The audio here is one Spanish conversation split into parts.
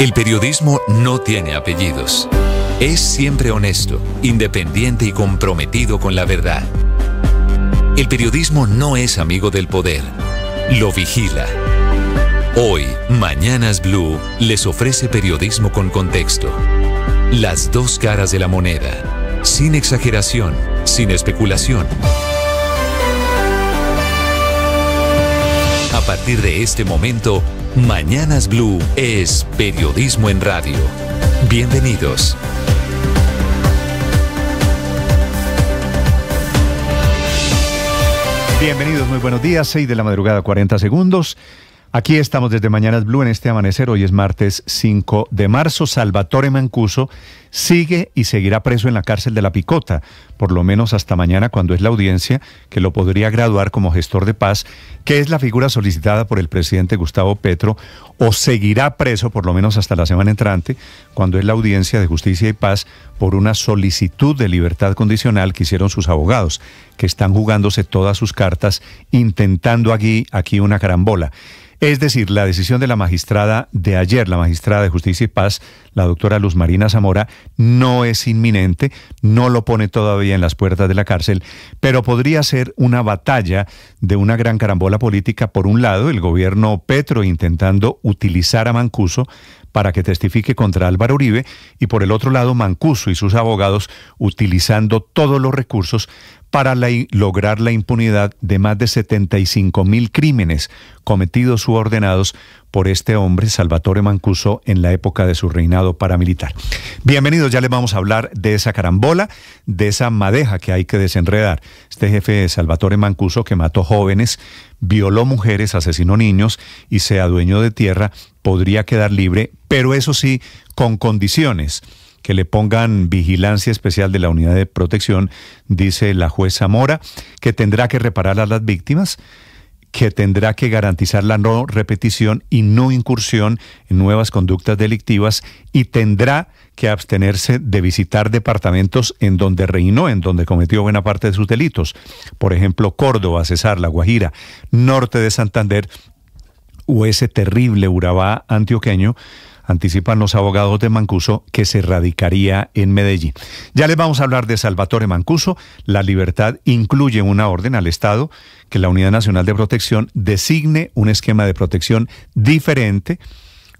El periodismo no tiene apellidos. Es siempre honesto, independiente y comprometido con la verdad. El periodismo no es amigo del poder, lo vigila. Hoy, Mañanas Blue les ofrece periodismo con contexto. Las dos caras de la moneda, sin exageración, sin especulación. A partir de este momento, Mañanas Blue es periodismo en radio. Bienvenidos. Bienvenidos, muy buenos días, 6 de la madrugada, 40 segundos. Aquí estamos desde Mañanas Blue en este amanecer. Hoy es martes 5 de marzo. Salvatore Mancuso sigue y seguirá preso en la cárcel de la Picota, por lo menos hasta mañana cuando es la audiencia que lo podría graduar como gestor de paz, que es la figura solicitada por el presidente Gustavo Petro, o seguirá preso por lo menos hasta la semana entrante, cuando es la audiencia de justicia y paz por una solicitud de libertad condicional que hicieron sus abogados, que están jugándose todas sus cartas, intentando aquí, aquí una carambola. Es decir, la decisión de la magistrada de ayer, la magistrada de Justicia y Paz, la doctora Luz Marina Zamora, no es inminente, no lo pone todavía en las puertas de la cárcel, pero podría ser una batalla de una gran carambola política. Por un lado, el gobierno Petro intentando utilizar a Mancuso para que testifique contra Álvaro Uribe y por el otro lado Mancuso y sus abogados utilizando todos los recursos para lograr la impunidad de más de 75 mil crímenes cometidos u ordenados por este hombre, Salvatore Mancuso, en la época de su reinado paramilitar. Bienvenidos, ya les vamos a hablar de esa carambola, de esa madeja que hay que desenredar. Este jefe Salvatore Mancuso, que mató jóvenes, violó mujeres, asesinó niños y se adueñó de tierra, podría quedar libre, pero eso sí, con condiciones que le pongan vigilancia especial de la unidad de protección, dice la jueza Mora, que tendrá que reparar a las víctimas, que tendrá que garantizar la no repetición y no incursión en nuevas conductas delictivas y tendrá que abstenerse de visitar departamentos en donde reinó, en donde cometió buena parte de sus delitos. Por ejemplo, Córdoba, Cesar, La Guajira, norte de Santander o ese terrible Urabá antioqueño anticipan los abogados de Mancuso que se radicaría en Medellín. Ya les vamos a hablar de Salvatore Mancuso. La libertad incluye una orden al Estado que la Unidad Nacional de Protección designe un esquema de protección diferente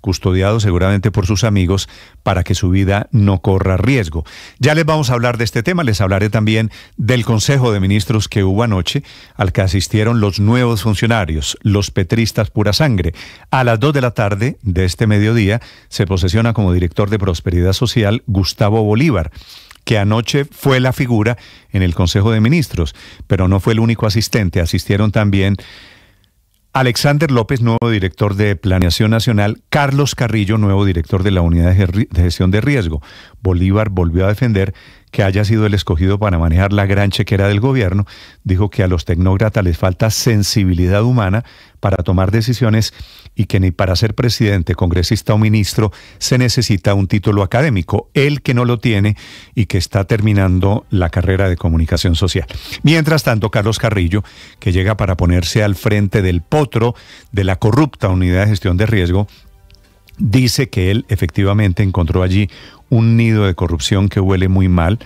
custodiado seguramente por sus amigos para que su vida no corra riesgo. Ya les vamos a hablar de este tema, les hablaré también del Consejo de Ministros que hubo anoche, al que asistieron los nuevos funcionarios, los petristas pura sangre. A las dos de la tarde de este mediodía se posesiona como director de Prosperidad Social Gustavo Bolívar que anoche fue la figura en el Consejo de Ministros, pero no fue el único asistente. Asistieron también Alexander López, nuevo director de Planeación Nacional, Carlos Carrillo, nuevo director de la Unidad de Gestión de Riesgo. Bolívar volvió a defender que haya sido el escogido para manejar la gran chequera del gobierno, dijo que a los tecnócratas les falta sensibilidad humana para tomar decisiones y que ni para ser presidente, congresista o ministro se necesita un título académico, él que no lo tiene y que está terminando la carrera de comunicación social. Mientras tanto, Carlos Carrillo, que llega para ponerse al frente del potro de la corrupta unidad de gestión de riesgo, dice que él efectivamente encontró allí un nido de corrupción que huele muy mal,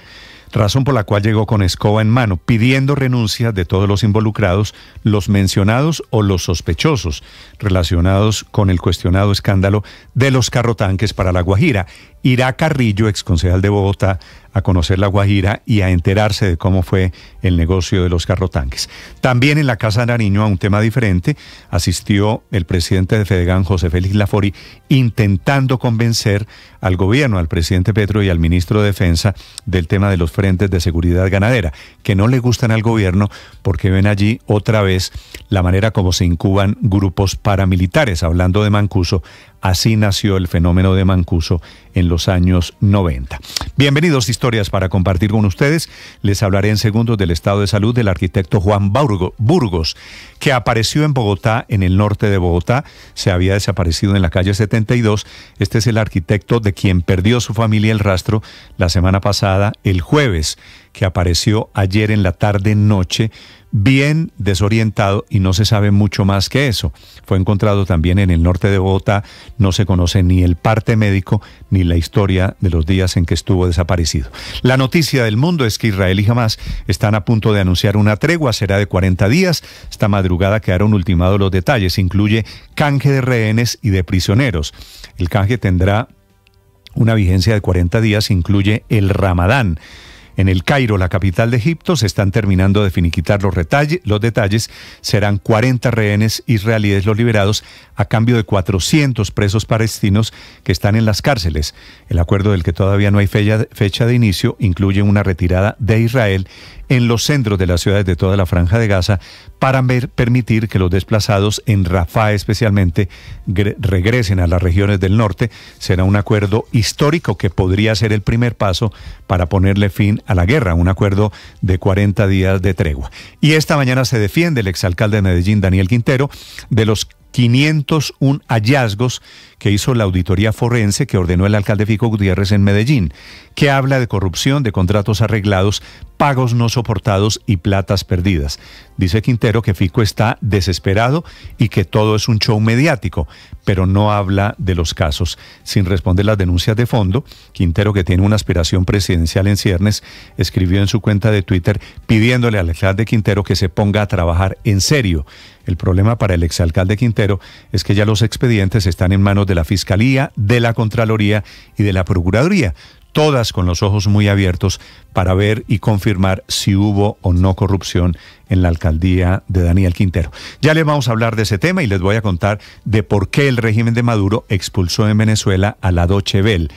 razón por la cual llegó con escoba en mano, pidiendo renuncia de todos los involucrados, los mencionados o los sospechosos relacionados con el cuestionado escándalo de los carrotanques para La Guajira. Irá Carrillo, ex concejal de Bogotá, a conocer La Guajira y a enterarse de cómo fue el negocio de los carrotanques. También en la Casa de Nariño, a un tema diferente, asistió el presidente de Fedegan, José Félix Lafori, intentando convencer al gobierno, al presidente Petro y al ministro de Defensa del tema de los frentes de seguridad ganadera, que no le gustan al gobierno porque ven allí otra vez la manera como se incuban grupos paramilitares. Hablando de Mancuso, Así nació el fenómeno de Mancuso en los años 90. Bienvenidos historias para compartir con ustedes. Les hablaré en segundos del estado de salud del arquitecto Juan Burgos, que apareció en Bogotá, en el norte de Bogotá. Se había desaparecido en la calle 72. Este es el arquitecto de quien perdió su familia el rastro la semana pasada, el jueves que apareció ayer en la tarde-noche bien desorientado y no se sabe mucho más que eso. Fue encontrado también en el norte de Bogotá, no se conoce ni el parte médico ni la historia de los días en que estuvo desaparecido. La noticia del mundo es que Israel y Hamas están a punto de anunciar una tregua, será de 40 días. Esta madrugada quedaron ultimados los detalles, incluye canje de rehenes y de prisioneros. El canje tendrá una vigencia de 40 días, incluye el Ramadán. En el Cairo, la capital de Egipto, se están terminando de finiquitar los, detalles. Serán 40 rehenes israelíes los liberados a cambio de 400 presos palestinos que están en las cárceles. El acuerdo del que todavía no hay fecha de inicio incluye una retirada de Israel en los centros de las ciudades de toda la franja de Gaza para permitir que los desplazados en Rafah especialmente regresen a las regiones del norte. Será un acuerdo histórico que podría ser el primer paso para ponerle fin a la guerra, un acuerdo de 40 días de tregua. Y esta mañana se defiende el exalcalde de Medellín, Daniel Quintero, de los 501 hallazgos que hizo la auditoría forense que ordenó el alcalde Fico Gutiérrez en Medellín, que habla de corrupción, de contratos arreglados, pagos no soportados y platas perdidas. Dice Quintero que Fico está desesperado y que todo es un show mediático, pero no habla de los casos. Sin responder las denuncias de fondo, Quintero, que tiene una aspiración presidencial en ciernes, escribió en su cuenta de Twitter pidiéndole al alcalde Quintero que se ponga a trabajar en serio. El problema para el exalcalde Quintero es que ya los expedientes están en manos de la Fiscalía, de la Contraloría y de la Procuraduría todas con los ojos muy abiertos para ver y confirmar si hubo o no corrupción en la alcaldía de Daniel Quintero. Ya les vamos a hablar de ese tema y les voy a contar de por qué el régimen de Maduro expulsó en Venezuela a la Doche Bell.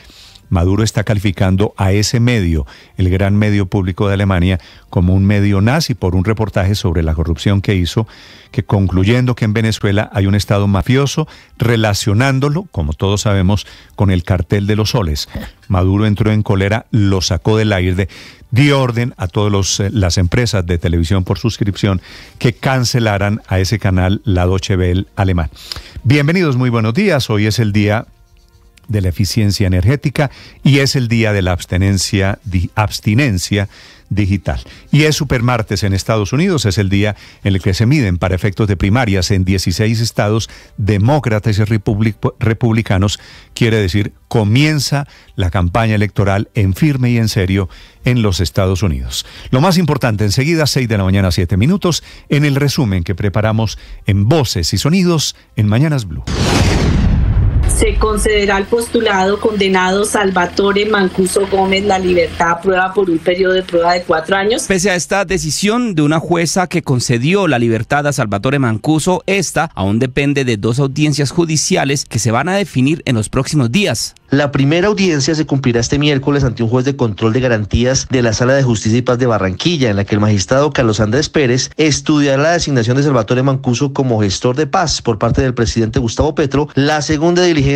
Maduro está calificando a ese medio, el gran medio público de Alemania, como un medio nazi por un reportaje sobre la corrupción que hizo, que concluyendo que en Venezuela hay un Estado mafioso, relacionándolo, como todos sabemos, con el cartel de los soles. Maduro entró en cólera, lo sacó del aire, dio orden a todas eh, las empresas de televisión por suscripción que cancelaran a ese canal La Deutsche Welle alemán. Bienvenidos, muy buenos días. Hoy es el día de la eficiencia energética y es el día de la abstinencia, abstinencia digital. Y es Supermartes en Estados Unidos, es el día en el que se miden para efectos de primarias en 16 estados demócratas y republicanos, quiere decir, comienza la campaña electoral en firme y en serio en los Estados Unidos. Lo más importante, enseguida, 6 de la mañana, 7 minutos, en el resumen que preparamos en Voces y Sonidos en Mañanas Blue se concederá al postulado condenado Salvatore Mancuso Gómez la libertad a prueba por un periodo de prueba de cuatro años. Pese a esta decisión de una jueza que concedió la libertad a Salvatore Mancuso, esta aún depende de dos audiencias judiciales que se van a definir en los próximos días. La primera audiencia se cumplirá este miércoles ante un juez de control de garantías de la Sala de Justicia y Paz de Barranquilla, en la que el magistrado Carlos Andrés Pérez estudiará la designación de Salvatore Mancuso como gestor de paz por parte del presidente Gustavo Petro. La segunda diligencia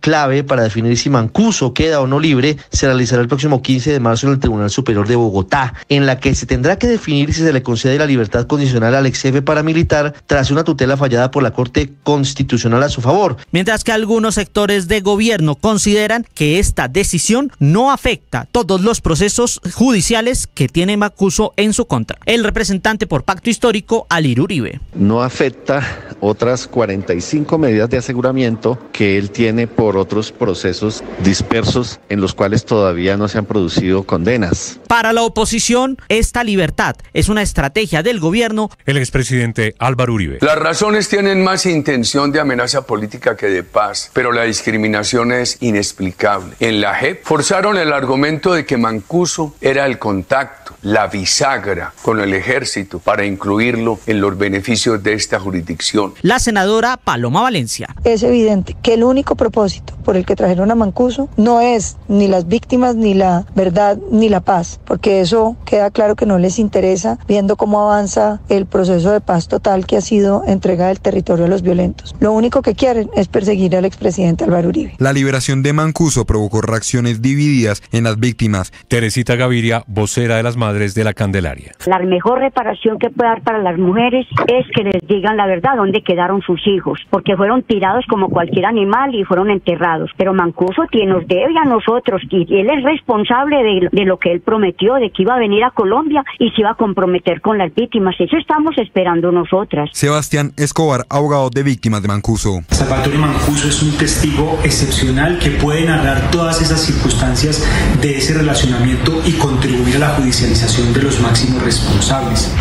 clave para definir si Mancuso queda o no libre se realizará el próximo 15 de marzo en el Tribunal Superior de Bogotá, en la que se tendrá que definir si se le concede la libertad condicional al ex jefe paramilitar tras una tutela fallada por la Corte Constitucional a su favor. Mientras que algunos sectores de gobierno consideran que esta decisión no afecta todos los procesos judiciales que tiene Macuso en su contra. El representante por Pacto Histórico, Alir Uribe. No afecta otras 45 medidas de aseguramiento que él tiene por otros procesos dispersos en los cuales todavía no se han producido condenas. Para la oposición, esta libertad es una estrategia del gobierno. El expresidente Álvaro Uribe. Las razones tienen más intención de amenaza política que de paz, pero la discriminación es inexplicable. En la JEP forzaron el argumento de que Mancuso era el contacto, la bisagra con el ejército para incluirlo en los beneficios de esta jurisdicción. La senadora Paloma Valencia. Es evidente que el único propósito por el que trajeron a Mancuso no es ni las víctimas, ni la verdad, ni la paz, porque eso queda claro que no les interesa viendo cómo avanza el proceso de paz total que ha sido entrega del territorio a los violentos. Lo único que quieren es perseguir al expresidente Álvaro Uribe. La liberación de Mancuso provocó reacciones divididas en las víctimas. Teresita Gaviria, vocera de las madres Madres de la Candelaria. La mejor reparación que puede dar para las mujeres es que les digan la verdad dónde quedaron sus hijos, porque fueron tirados como cualquier animal y fueron enterrados. Pero Mancuso tiene, nos debe a nosotros y él es responsable de, de lo que él prometió, de que iba a venir a Colombia y se iba a comprometer con las víctimas. Eso estamos esperando nosotras. Sebastián Escobar, abogado de víctimas de Mancuso. Salvatore Mancuso es un testigo excepcional que puede narrar todas esas circunstancias de ese relacionamiento y contribuir a la judicialización de los máximos responsables.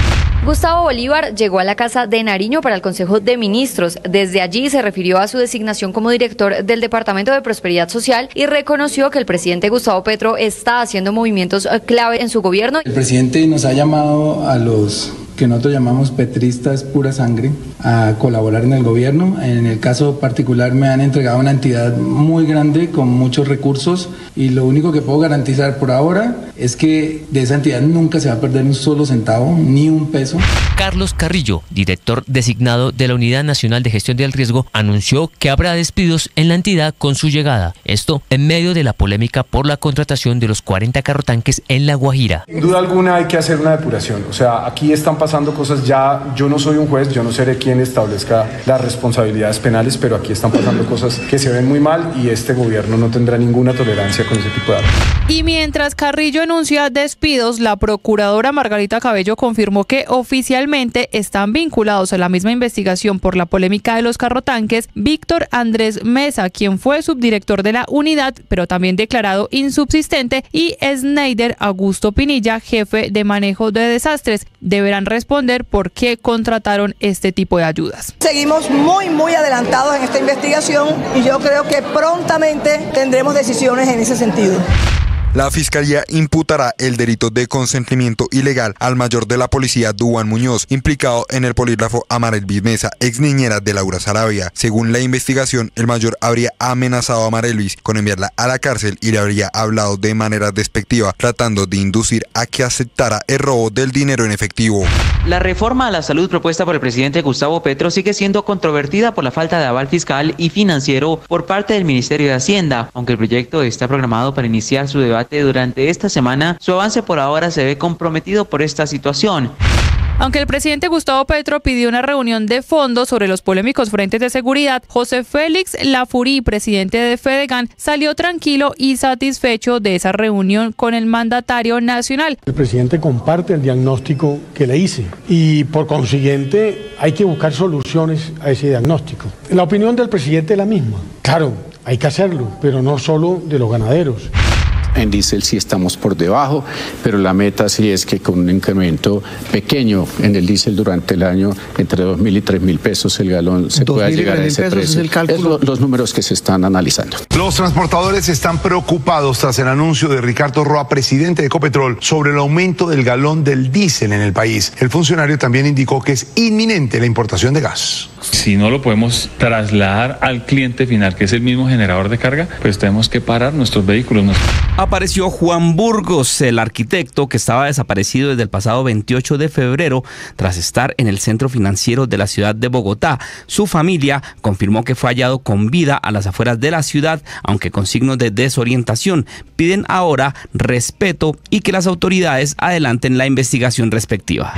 Gustavo Bolívar llegó a la Casa de Nariño para el Consejo de Ministros. Desde allí se refirió a su designación como director del Departamento de Prosperidad Social y reconoció que el presidente Gustavo Petro está haciendo movimientos clave en su gobierno. El presidente nos ha llamado a los que nosotros llamamos petristas pura sangre, a colaborar en el gobierno. En el caso particular me han entregado una entidad muy grande con muchos recursos y lo único que puedo garantizar por ahora es que de esa entidad nunca se va a perder un solo centavo, ni un peso. Carlos Carrillo, director designado de la Unidad Nacional de Gestión del Riesgo, anunció que habrá despidos en la entidad con su llegada. Esto en medio de la polémica por la contratación de los 40 carrotanques en La Guajira. Sin duda alguna hay que hacer una depuración. O sea, aquí están pasando cosas ya, yo no soy un juez, yo no seré quien establezca las responsabilidades penales, pero aquí están pasando cosas que se ven muy mal y este gobierno no tendrá ninguna tolerancia con ese tipo de actos. Y mientras Carrillo anuncia despidos, la procuradora Margarita Cabello confirmó que oficialmente están vinculados a la misma investigación por la polémica de los carrotanques Víctor Andrés Mesa, quien fue subdirector de la unidad, pero también declarado insubsistente, y Snyder Augusto Pinilla, jefe de manejo de desastres. Deberán responder por qué contrataron este tipo de ayudas. Seguimos muy, muy adelantados en esta investigación y yo creo que prontamente tendremos decisiones en ese sentido. La fiscalía imputará el delito de consentimiento ilegal al mayor de la policía Duan Muñoz, implicado en el polígrafo Amarel Mesa, ex niñera de Laura Sarabia. Según la investigación, el mayor habría amenazado a Amarel Luis con enviarla a la cárcel y le habría hablado de manera despectiva, tratando de inducir a que aceptara el robo del dinero en efectivo. La reforma a la salud propuesta por el presidente Gustavo Petro sigue siendo controvertida por la falta de aval fiscal y financiero por parte del Ministerio de Hacienda. Aunque el proyecto está programado para iniciar su debate durante esta semana, su avance por ahora se ve comprometido por esta situación. Aunque el presidente Gustavo Petro pidió una reunión de fondo sobre los polémicos frentes de seguridad, José Félix Lafurí, presidente de Fedegan, salió tranquilo y satisfecho de esa reunión con el mandatario nacional. El presidente comparte el diagnóstico que le hice y por consiguiente hay que buscar soluciones a ese diagnóstico. La opinión del presidente es la misma. Claro, hay que hacerlo, pero no solo de los ganaderos. En diésel sí estamos por debajo, pero la meta sí es que con un incremento pequeño en el diésel durante el año, entre 2.000 y 3.000 pesos el galón, se pueda llegar a ese precio. Es, el es lo, los números que se están analizando. Los transportadores están preocupados tras el anuncio de Ricardo Roa, presidente de Ecopetrol, sobre el aumento del galón del diésel en el país. El funcionario también indicó que es inminente la importación de gas. Si no lo podemos trasladar al cliente final, que es el mismo generador de carga, pues tenemos que parar nuestros vehículos. Apareció Juan Burgos, el arquitecto que estaba desaparecido desde el pasado 28 de febrero tras estar en el centro financiero de la ciudad de Bogotá. Su familia confirmó que fue hallado con vida a las afueras de la ciudad, aunque con signos de desorientación. Piden ahora respeto y que las autoridades adelanten la investigación respectiva.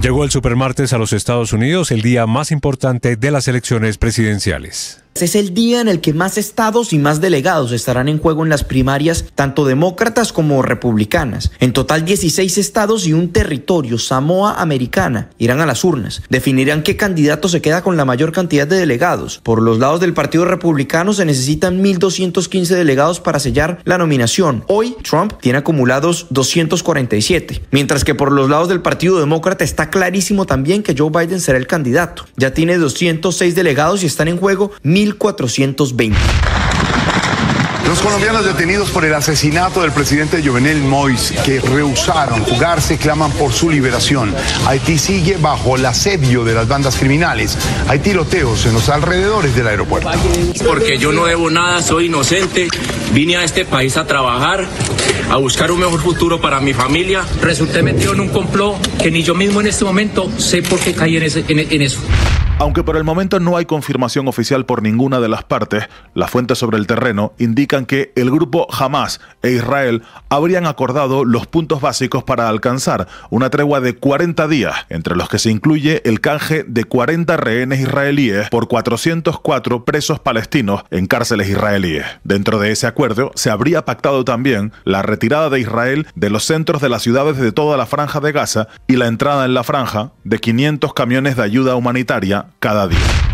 Llegó el supermartes a los Estados Unidos, el día más importante de las elecciones presidenciales. Es el día en el que más estados y más delegados estarán en juego en las primarias, tanto demócratas como republicanas. En total, 16 estados y un territorio, Samoa Americana, irán a las urnas. Definirán qué candidato se queda con la mayor cantidad de delegados. Por los lados del Partido Republicano se necesitan 1.215 delegados para sellar la nominación. Hoy, Trump tiene acumulados 247. Mientras que por los lados del Partido Demócrata está clarísimo también que Joe Biden será el candidato. Ya tiene 206 delegados y están en juego 1420. Los colombianos detenidos por el asesinato del presidente Jovenel Mois, que rehusaron jugarse, claman por su liberación. Haití sigue bajo el asedio de las bandas criminales. Hay tiroteos en los alrededores del aeropuerto. Porque yo no debo nada, soy inocente. Vine a este país a trabajar, a buscar un mejor futuro para mi familia. Resulté metido en un complot que ni yo mismo en este momento sé por qué caí en, ese, en, en eso. Aunque por el momento no hay confirmación oficial por ninguna de las partes, las fuentes sobre el terreno indican que el grupo Hamas e Israel habrían acordado los puntos básicos para alcanzar una tregua de 40 días, entre los que se incluye el canje de 40 rehenes israelíes por 404 presos palestinos en cárceles israelíes. Dentro de ese acuerdo se habría pactado también la retirada de Israel de los centros de las ciudades de toda la franja de Gaza y la entrada en la franja de 500 camiones de ayuda humanitaria cada día.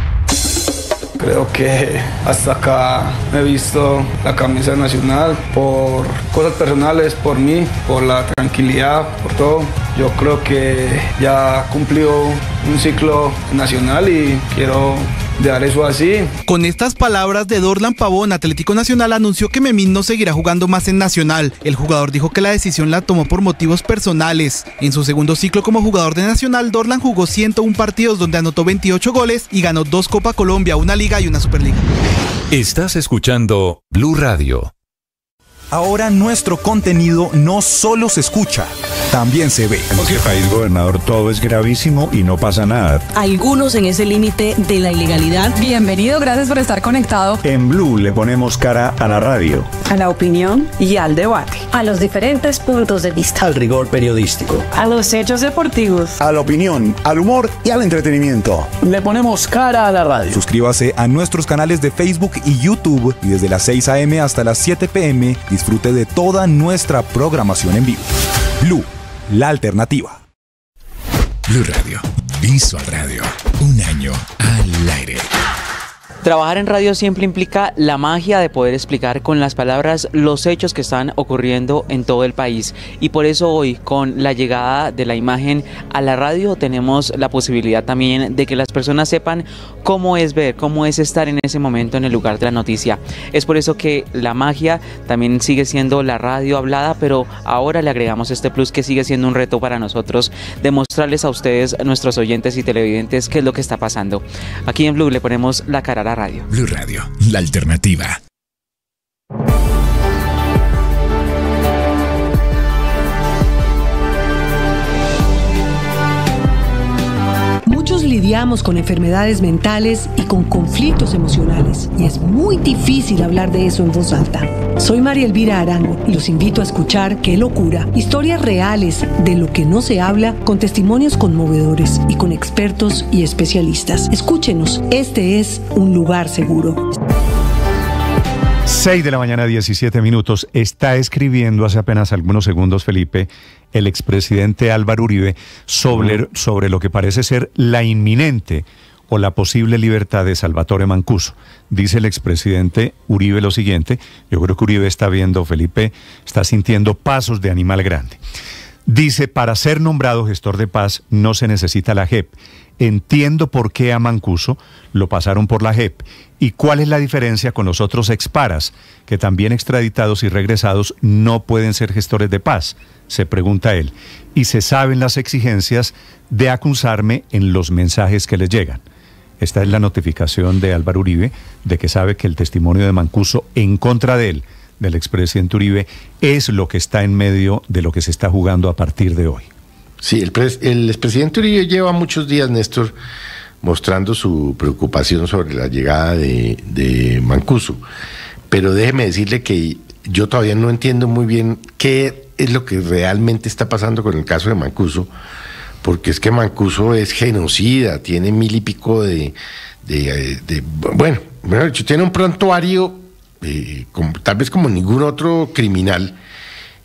Creo que hasta acá he visto la camisa nacional por cosas personales, por mí, por la tranquilidad, por todo. Yo creo que ya cumplió un ciclo nacional y quiero eso así. Con estas palabras de Dorlan Pavón, Atlético Nacional anunció que Memín no seguirá jugando más en Nacional. El jugador dijo que la decisión la tomó por motivos personales. En su segundo ciclo como jugador de Nacional, Dorlan jugó 101 partidos donde anotó 28 goles y ganó dos Copa Colombia, una Liga y una Superliga. Estás escuchando Blue Radio. Ahora nuestro contenido no solo se escucha, también se ve. En este país, gobernador, todo es gravísimo y no pasa nada. Algunos en ese límite de la ilegalidad. Bienvenido, gracias por estar conectado. En Blue le ponemos cara a la radio, a la opinión y al debate, a los diferentes puntos de vista, al rigor periodístico, a los hechos deportivos, a la opinión, al humor y al entretenimiento. Le ponemos cara a la radio. Suscríbase a nuestros canales de Facebook y YouTube y desde las 6 a.m. hasta las 7 p.m. disfrute de toda nuestra programación en vivo. Blue, la alternativa. Blue Radio, Visual Radio, un año al aire. Trabajar en radio siempre implica la magia de poder explicar con las palabras los hechos que están ocurriendo en todo el país. Y por eso hoy, con la llegada de la imagen a la radio, tenemos la posibilidad también de que las personas sepan cómo es ver, cómo es estar en ese momento en el lugar de la noticia. Es por eso que la magia también sigue siendo la radio hablada, pero ahora le agregamos este plus que sigue siendo un reto para nosotros, demostrarles a ustedes, nuestros oyentes y televidentes, qué es lo que está pasando. Aquí en Blue le ponemos la cara a radio. Blue Radio, la alternativa. Lidiamos con enfermedades mentales y con conflictos emocionales y es muy difícil hablar de eso en voz alta. Soy María Elvira Arango y los invito a escuchar Qué locura, historias reales de lo que no se habla con testimonios conmovedores y con expertos y especialistas. Escúchenos, este es un lugar seguro. 6 de la mañana, 17 minutos. Está escribiendo hace apenas algunos segundos, Felipe, el expresidente Álvaro Uribe sobre, sobre lo que parece ser la inminente o la posible libertad de Salvatore Mancuso. Dice el expresidente Uribe lo siguiente, yo creo que Uribe está viendo, Felipe, está sintiendo pasos de animal grande. Dice, para ser nombrado gestor de paz no se necesita la JEP. Entiendo por qué a Mancuso lo pasaron por la JEP. ¿Y cuál es la diferencia con los otros exparas, que también extraditados y regresados no pueden ser gestores de paz? Se pregunta él. Y se saben las exigencias de acusarme en los mensajes que les llegan. Esta es la notificación de Álvaro Uribe de que sabe que el testimonio de Mancuso en contra de él, del expresidente Uribe, es lo que está en medio de lo que se está jugando a partir de hoy. Sí, el, el expresidente Uribe lleva muchos días, Néstor, mostrando su preocupación sobre la llegada de, Mancuso. Pero déjeme decirle que yo todavía no entiendo muy bien qué es lo que realmente está pasando con el caso de Mancuso, porque es que Mancuso es genocida, tiene mil y pico de, de, de bueno, bueno, tiene un prontuario eh, tal vez como ningún otro criminal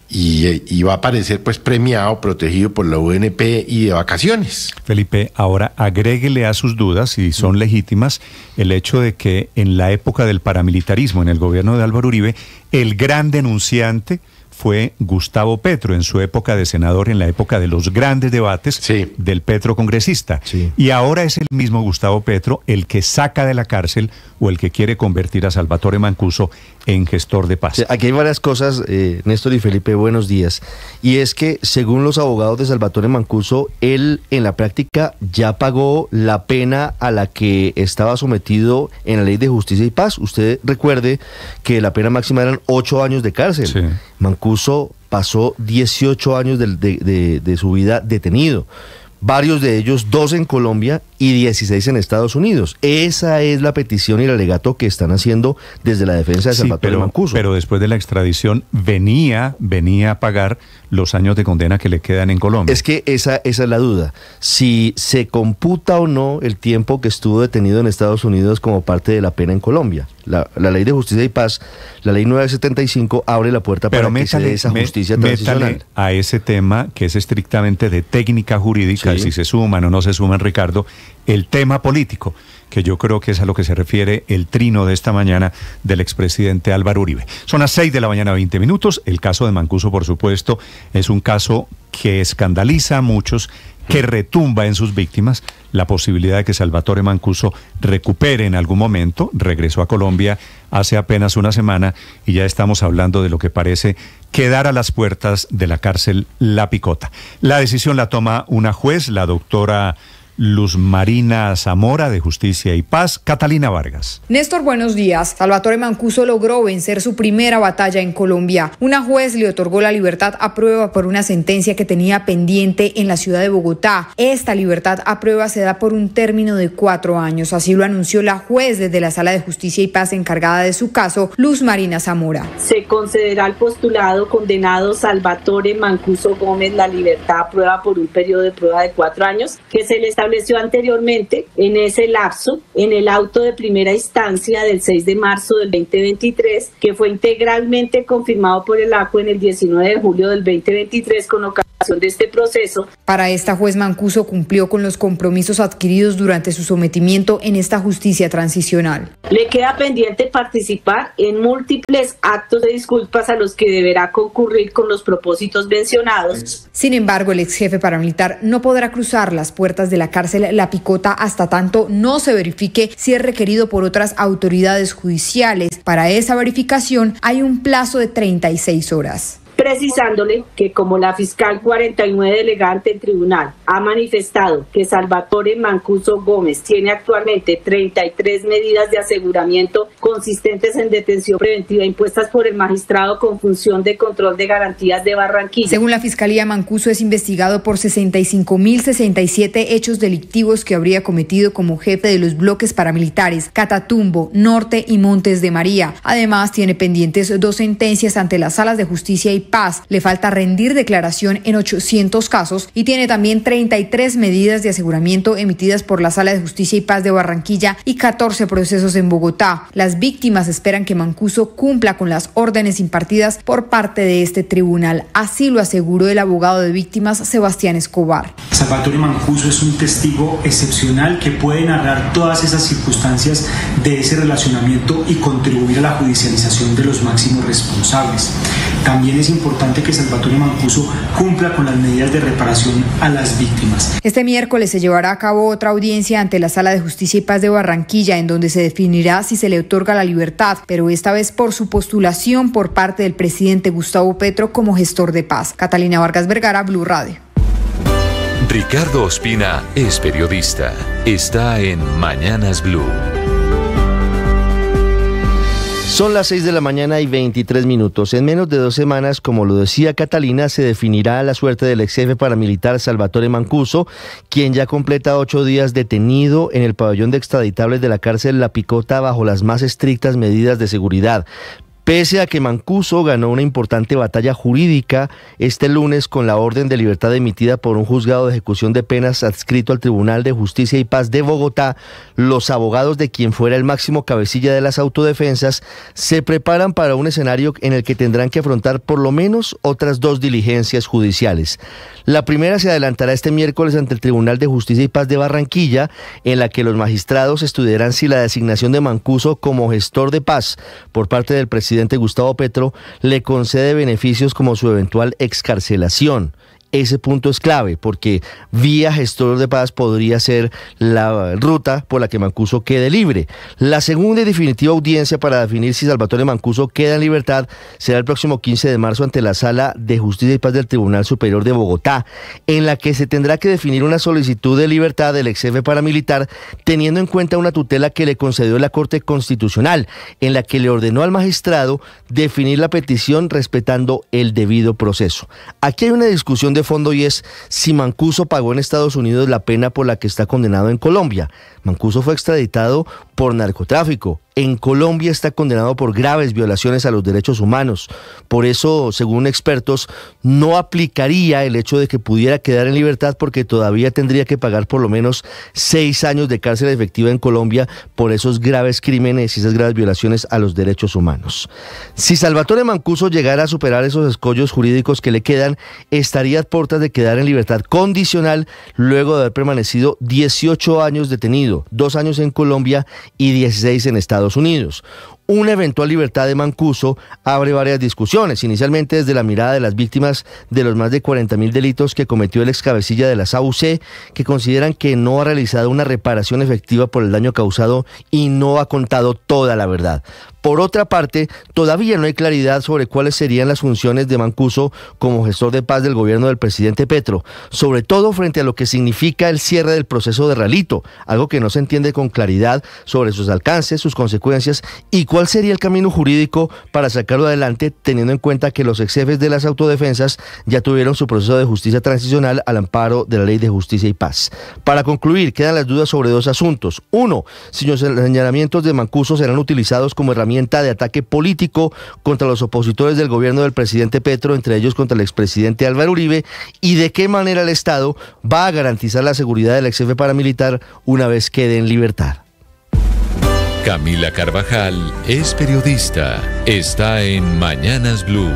y, va a aparecer pues premiado, protegido por la UNP y de vacaciones. Felipe, ahora agréguele a sus dudas, si son legítimas, el hecho de que en la época del paramilitarismo, en el gobierno de Álvaro Uribe, el gran denunciante fue Gustavo Petro en su época de senador, en la época de los grandes debates sí. del Petro congresista. Sí. Y ahora es el mismo Gustavo Petro el que saca de la cárcel o el que quiere convertir a Salvatore Mancuso en gestor de paz. Aquí hay varias cosas, eh, Néstor y Felipe, buenos días. Y es que según los abogados de Salvatore Mancuso, él en la práctica ya pagó la pena a la que estaba sometido en la ley de justicia y paz. Usted recuerde que la pena máxima eran ocho años de cárcel. Sí. Mancuso pasó 18 años de, de, de, de, su vida detenido. varios de ellos, dos en Colombia y 16 en Estados Unidos. Esa es la petición y el alegato que están haciendo desde la defensa de Sí, Salvatore pero, Mancuso. pero después de la extradición venía, venía a pagar los años de condena que le quedan en Colombia. Es que esa, esa es la duda. Si se computa o no el tiempo que estuvo detenido en Estados Unidos como parte de la pena en Colombia. La, la ley de justicia y paz, la ley 975, abre la puerta para que se dé esa justicia métale transicional. a ese tema que es estrictamente de técnica jurídica, si se suman o no se suman, Ricardo, el tema político, que yo creo que es a lo que se refiere el trino de esta mañana del expresidente Álvaro Uribe. Son las 6 de la mañana, 20 minutos. El caso de Mancuso, por supuesto, es un caso que escandaliza a muchos, que retumba en sus víctimas la posibilidad de que Salvatore Mancuso recupere en algún momento. Regresó a Colombia hace apenas una semana y ya estamos hablando de lo que parece quedar a las puertas de la cárcel La Picota. La decisión la toma una juez, la doctora Luz Marina Zamora de Justicia y Paz, Catalina Vargas. Néstor, buenos días. Salvatore Mancuso logró vencer su primera batalla en Colombia. Una juez le otorgó la libertad a prueba por una sentencia que tenía pendiente en la ciudad de Bogotá. Esta libertad a prueba se da por un término de cuatro años. Así lo anunció la juez desde la Sala de Justicia y Paz encargada de su caso, Luz Marina Zamora. Se concederá al postulado condenado Salvatore Mancuso Gómez la libertad a prueba por un periodo de prueba de cuatro años que se le estableció anteriormente en ese lapso en el auto de primera instancia del 6 de marzo del 2023 que fue integralmente confirmado por el ACO en el 19 de julio del 2023 con ocasión de este proceso. Para esta juez Mancuso cumplió con los compromisos adquiridos durante su sometimiento en esta justicia transicional. Le queda pendiente participar en múltiples actos de disculpas a los que deberá concurrir con los propósitos mencionados. Sin embargo, el ex jefe paramilitar no podrá cruzar las puertas de la La Picota hasta tanto no se verifique si es requerido por otras autoridades judiciales. Para esa verificación hay un plazo de 36 horas precisándole que como la fiscal 49 delegante en tribunal ha manifestado que Salvatore Mancuso Gómez tiene actualmente 33 medidas de aseguramiento consistentes en detención preventiva impuestas por el magistrado con función de control de garantías de Barranquilla. Según la Fiscalía, Mancuso es investigado por 65.067 hechos delictivos que habría cometido como jefe de los bloques paramilitares Catatumbo, Norte y Montes de María. Además, tiene pendientes dos sentencias ante las salas de justicia y paz. Le falta rendir declaración en 800 casos y tiene también 33 medidas de aseguramiento emitidas por la Sala de Justicia y Paz de Barranquilla y 14 procesos en Bogotá. Las víctimas esperan que Mancuso cumpla con las órdenes impartidas por parte de este tribunal. Así lo aseguró el abogado de víctimas Sebastián Escobar. Salvatore Mancuso es un testigo excepcional que puede narrar todas esas circunstancias de ese relacionamiento y contribuir a la judicialización de los máximos responsables. También es importante que Salvatore Mancuso cumpla con las medidas de reparación a las víctimas. Este miércoles se llevará a cabo otra audiencia ante la Sala de Justicia y Paz de Barranquilla, en donde se definirá si se le otorga la libertad, pero esta vez por su postulación por parte del presidente Gustavo Petro como gestor de paz. Catalina Vargas Vergara, Blue Radio. Ricardo Ospina es periodista. Está en Mañanas Blue. Son las 6 de la mañana y 23 minutos. En menos de dos semanas, como lo decía Catalina, se definirá la suerte del ex jefe paramilitar Salvatore Mancuso, quien ya completa ocho días detenido en el pabellón de extraditables de la cárcel La Picota bajo las más estrictas medidas de seguridad. Pese a que Mancuso ganó una importante batalla jurídica este lunes con la orden de libertad emitida por un juzgado de ejecución de penas adscrito al Tribunal de Justicia y Paz de Bogotá, los abogados de quien fuera el máximo cabecilla de las autodefensas se preparan para un escenario en el que tendrán que afrontar por lo menos otras dos diligencias judiciales. La primera se adelantará este miércoles ante el Tribunal de Justicia y Paz de Barranquilla, en la que los magistrados estudiarán si la designación de Mancuso como gestor de paz por parte del presidente Gustavo Petro le concede beneficios como su eventual excarcelación. Ese punto es clave porque vía gestor de paz podría ser la ruta por la que Mancuso quede libre. La segunda y definitiva audiencia para definir si Salvatore Mancuso queda en libertad será el próximo 15 de marzo ante la Sala de Justicia y Paz del Tribunal Superior de Bogotá, en la que se tendrá que definir una solicitud de libertad del ex jefe paramilitar teniendo en cuenta una tutela que le concedió la Corte Constitucional, en la que le ordenó al magistrado definir la petición respetando el debido proceso. Aquí hay una discusión de de fondo y es si Mancuso pagó en Estados Unidos la pena por la que está condenado en Colombia. Mancuso fue extraditado por narcotráfico. En Colombia está condenado por graves violaciones a los derechos humanos. Por eso, según expertos, no aplicaría el hecho de que pudiera quedar en libertad porque todavía tendría que pagar por lo menos seis años de cárcel efectiva en Colombia por esos graves crímenes y esas graves violaciones a los derechos humanos. Si Salvatore Mancuso llegara a superar esos escollos jurídicos que le quedan, estaría a puertas de quedar en libertad condicional luego de haber permanecido 18 años detenido, dos años en Colombia y 16 en Estados Unidos. Una eventual libertad de Mancuso abre varias discusiones, inicialmente desde la mirada de las víctimas de los más de 40 mil delitos que cometió el ex cabecilla de la SAUC, que consideran que no ha realizado una reparación efectiva por el daño causado y no ha contado toda la verdad. Por otra parte, todavía no hay claridad sobre cuáles serían las funciones de Mancuso como gestor de paz del gobierno del presidente Petro, sobre todo frente a lo que significa el cierre del proceso de Ralito, algo que no se entiende con claridad sobre sus alcances, sus consecuencias y cuál sería el camino jurídico para sacarlo adelante, teniendo en cuenta que los ex jefes de las autodefensas ya tuvieron su proceso de justicia transicional al amparo de la Ley de Justicia y Paz. Para concluir, quedan las dudas sobre dos asuntos. Uno, si los señalamientos de Mancuso serán utilizados como herramienta de ataque político contra los opositores del gobierno del presidente Petro, entre ellos contra el expresidente Álvaro Uribe, y de qué manera el Estado va a garantizar la seguridad del ex jefe paramilitar una vez quede en libertad. Camila Carvajal es periodista. Está en Mañanas Blue.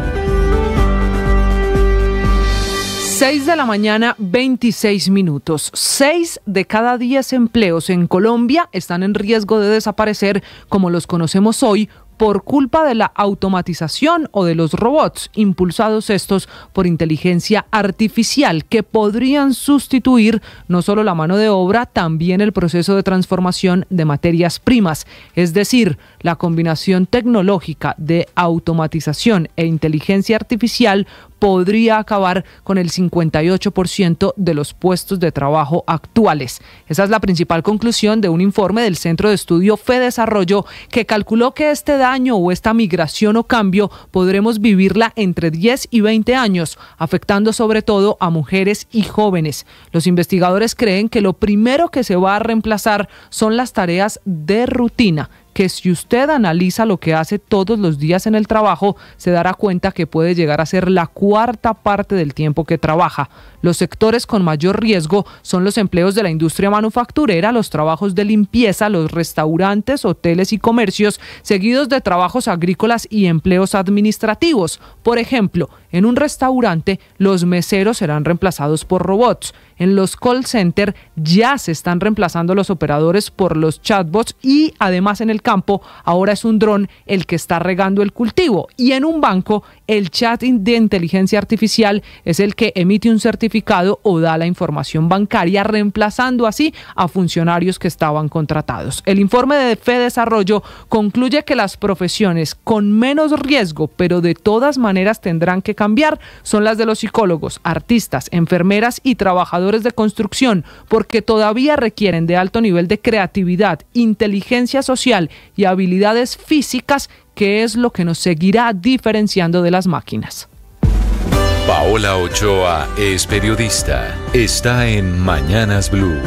6 de la mañana, 26 minutos. 6 de cada 10 empleos en Colombia están en riesgo de desaparecer como los conocemos hoy por culpa de la automatización o de los robots, impulsados estos por inteligencia artificial, que podrían sustituir no solo la mano de obra, también el proceso de transformación de materias primas. Es decir, la combinación tecnológica de automatización e inteligencia artificial podría acabar con el 58% de los puestos de trabajo actuales. Esa es la principal conclusión de un informe del Centro de Estudio Desarrollo que calculó que este daño o esta migración o cambio podremos vivirla entre 10 y 20 años, afectando sobre todo a mujeres y jóvenes. Los investigadores creen que lo primero que se va a reemplazar son las tareas de rutina que si usted analiza lo que hace todos los días en el trabajo, se dará cuenta que puede llegar a ser la cuarta parte del tiempo que trabaja. Los sectores con mayor riesgo son los empleos de la industria manufacturera, los trabajos de limpieza, los restaurantes, hoteles y comercios, seguidos de trabajos agrícolas y empleos administrativos. Por ejemplo, en un restaurante, los meseros serán reemplazados por robots. En los call center ya se están reemplazando los operadores por los chatbots y además en el campo ahora es un dron el que está regando el cultivo. Y en un banco el chat de inteligencia artificial es el que emite un certificado o da la información bancaria, reemplazando así a funcionarios que estaban contratados. El informe de Fe Desarrollo concluye que las profesiones con menos riesgo, pero de todas maneras tendrán que son las de los psicólogos, artistas, enfermeras y trabajadores de construcción, porque todavía requieren de alto nivel de creatividad, inteligencia social y habilidades físicas que es lo que nos seguirá diferenciando de las máquinas. Paola Ochoa es periodista. Está en Mañanas Blue.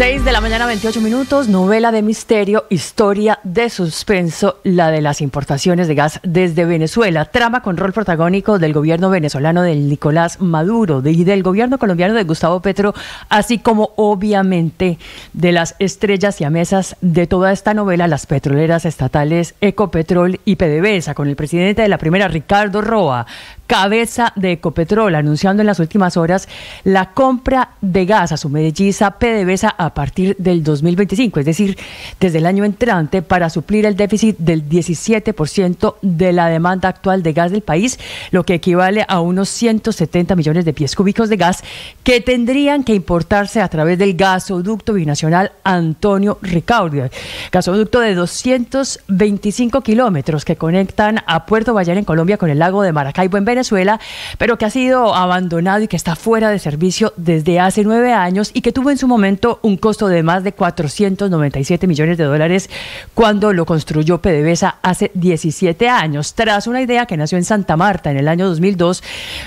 6 de la mañana, 28 minutos, novela de misterio, historia de suspenso, la de las importaciones de gas desde Venezuela. Trama con rol protagónico del gobierno venezolano de Nicolás Maduro y del gobierno colombiano de Gustavo Petro, así como obviamente de las estrellas y amesas de toda esta novela, las petroleras estatales Ecopetrol y PDVSA, con el presidente de la primera, Ricardo Roa, cabeza de Ecopetrol, anunciando en las últimas horas la compra de gas a su melliza PDVSA a partir del 2025, es decir, desde el año entrante, para suplir el déficit del 17% de la demanda actual de gas del país, lo que equivale a unos 170 millones de pies cúbicos de gas que tendrían que importarse a través del gasoducto binacional Antonio Ricaurdio, gasoducto de 225 kilómetros que conectan a Puerto Vallarta en Colombia con el lago de Maracaibo en Venezuela Venezuela, pero que ha sido abandonado y que está fuera de servicio desde hace nueve años y que tuvo en su momento un costo de más de 497 millones de dólares cuando lo construyó PDVSA hace 17 años, tras una idea que nació en Santa Marta en el año 2002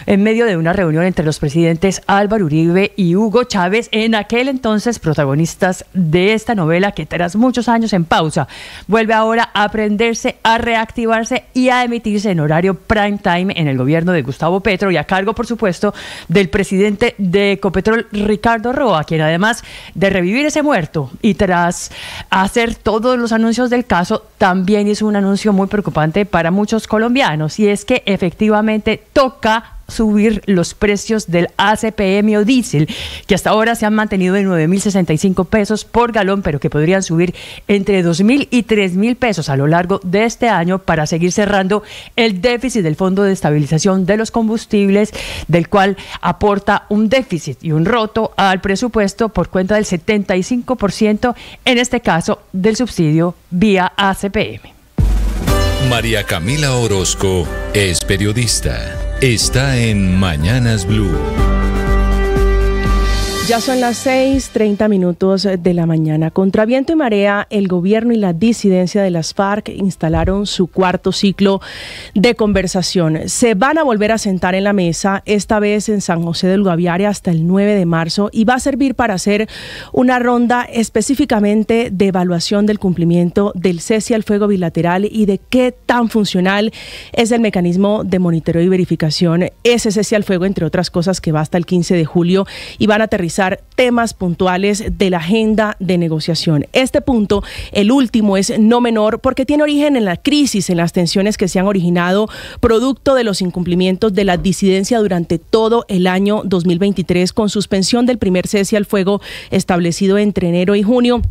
en medio de una reunión entre los presidentes Álvaro Uribe y Hugo Chávez, en aquel entonces protagonistas de esta novela que tras muchos años en pausa vuelve ahora a aprenderse, a reactivarse y a emitirse en horario prime time en el de Gustavo Petro y a cargo, por supuesto, del presidente de Ecopetrol, Ricardo Roa, quien además de revivir ese muerto y tras hacer todos los anuncios del caso, también hizo un anuncio muy preocupante para muchos colombianos y es que efectivamente toca subir los precios del ACPM o diésel, que hasta ahora se han mantenido en 9.065 pesos por galón, pero que podrían subir entre 2.000 y 3.000 pesos a lo largo de este año para seguir cerrando el déficit del Fondo de Estabilización de los Combustibles, del cual aporta un déficit y un roto al presupuesto por cuenta del 75%, en este caso del subsidio vía ACPM. María Camila Orozco es periodista. Está en Mañanas Blue. Ya son las 6:30 minutos de la mañana. Contra viento y marea, el gobierno y la disidencia de las FARC instalaron su cuarto ciclo de conversación. Se van a volver a sentar en la mesa, esta vez en San José del Guaviare hasta el 9 de marzo, y va a servir para hacer una ronda específicamente de evaluación del cumplimiento del cese al fuego bilateral y de qué tan funcional es el mecanismo de monitoreo y verificación, ese cese al fuego, entre otras cosas, que va hasta el 15 de julio, y van a aterrizar temas puntuales de la agenda de negociación. Este punto, el último, es no menor porque tiene origen en la crisis, en las tensiones que se han originado producto de los incumplimientos de la disidencia durante todo el año 2023 con suspensión del primer cese al fuego establecido entre enero y junio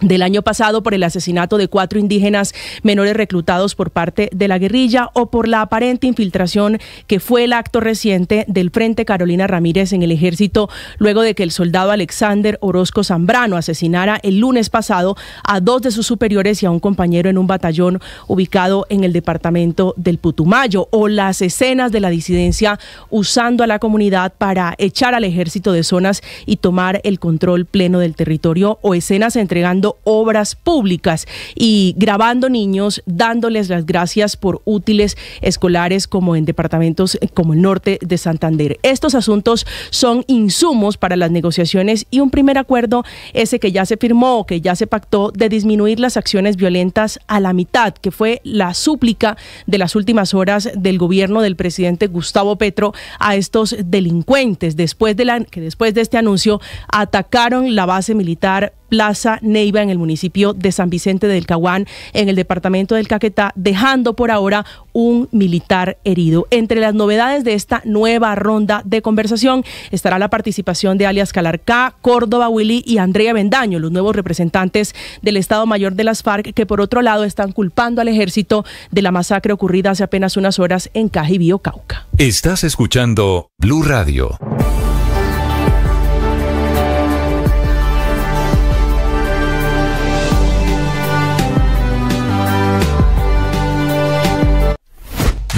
del año pasado por el asesinato de cuatro indígenas menores reclutados por parte de la guerrilla o por la aparente infiltración que fue el acto reciente del Frente Carolina Ramírez en el ejército luego de que el soldado Alexander Orozco Zambrano asesinara el lunes pasado a dos de sus superiores y a un compañero en un batallón ubicado en el departamento del Putumayo o las escenas de la disidencia usando a la comunidad para echar al ejército de zonas y tomar el control pleno del territorio o escenas entregando obras públicas y grabando niños, dándoles las gracias por útiles escolares como en departamentos eh, como el norte de Santander. Estos asuntos son insumos para las negociaciones y un primer acuerdo, ese que ya se firmó, que ya se pactó, de disminuir las acciones violentas a la mitad, que fue la súplica de las últimas horas del gobierno del presidente Gustavo Petro a estos delincuentes, después de que después de este anuncio atacaron la base militar Plaza Neiva en el municipio de San Vicente del Caguán, en el departamento del Caquetá, dejando por ahora un militar herido. Entre las novedades de esta nueva ronda de conversación estará la participación de alias Calarcá, Córdoba Willy y Andrea Bendaño, los nuevos representantes del Estado Mayor de las FARC, que por otro lado están culpando al ejército de la masacre ocurrida hace apenas unas horas en Cajibío, Cauca. Estás escuchando Blue Radio.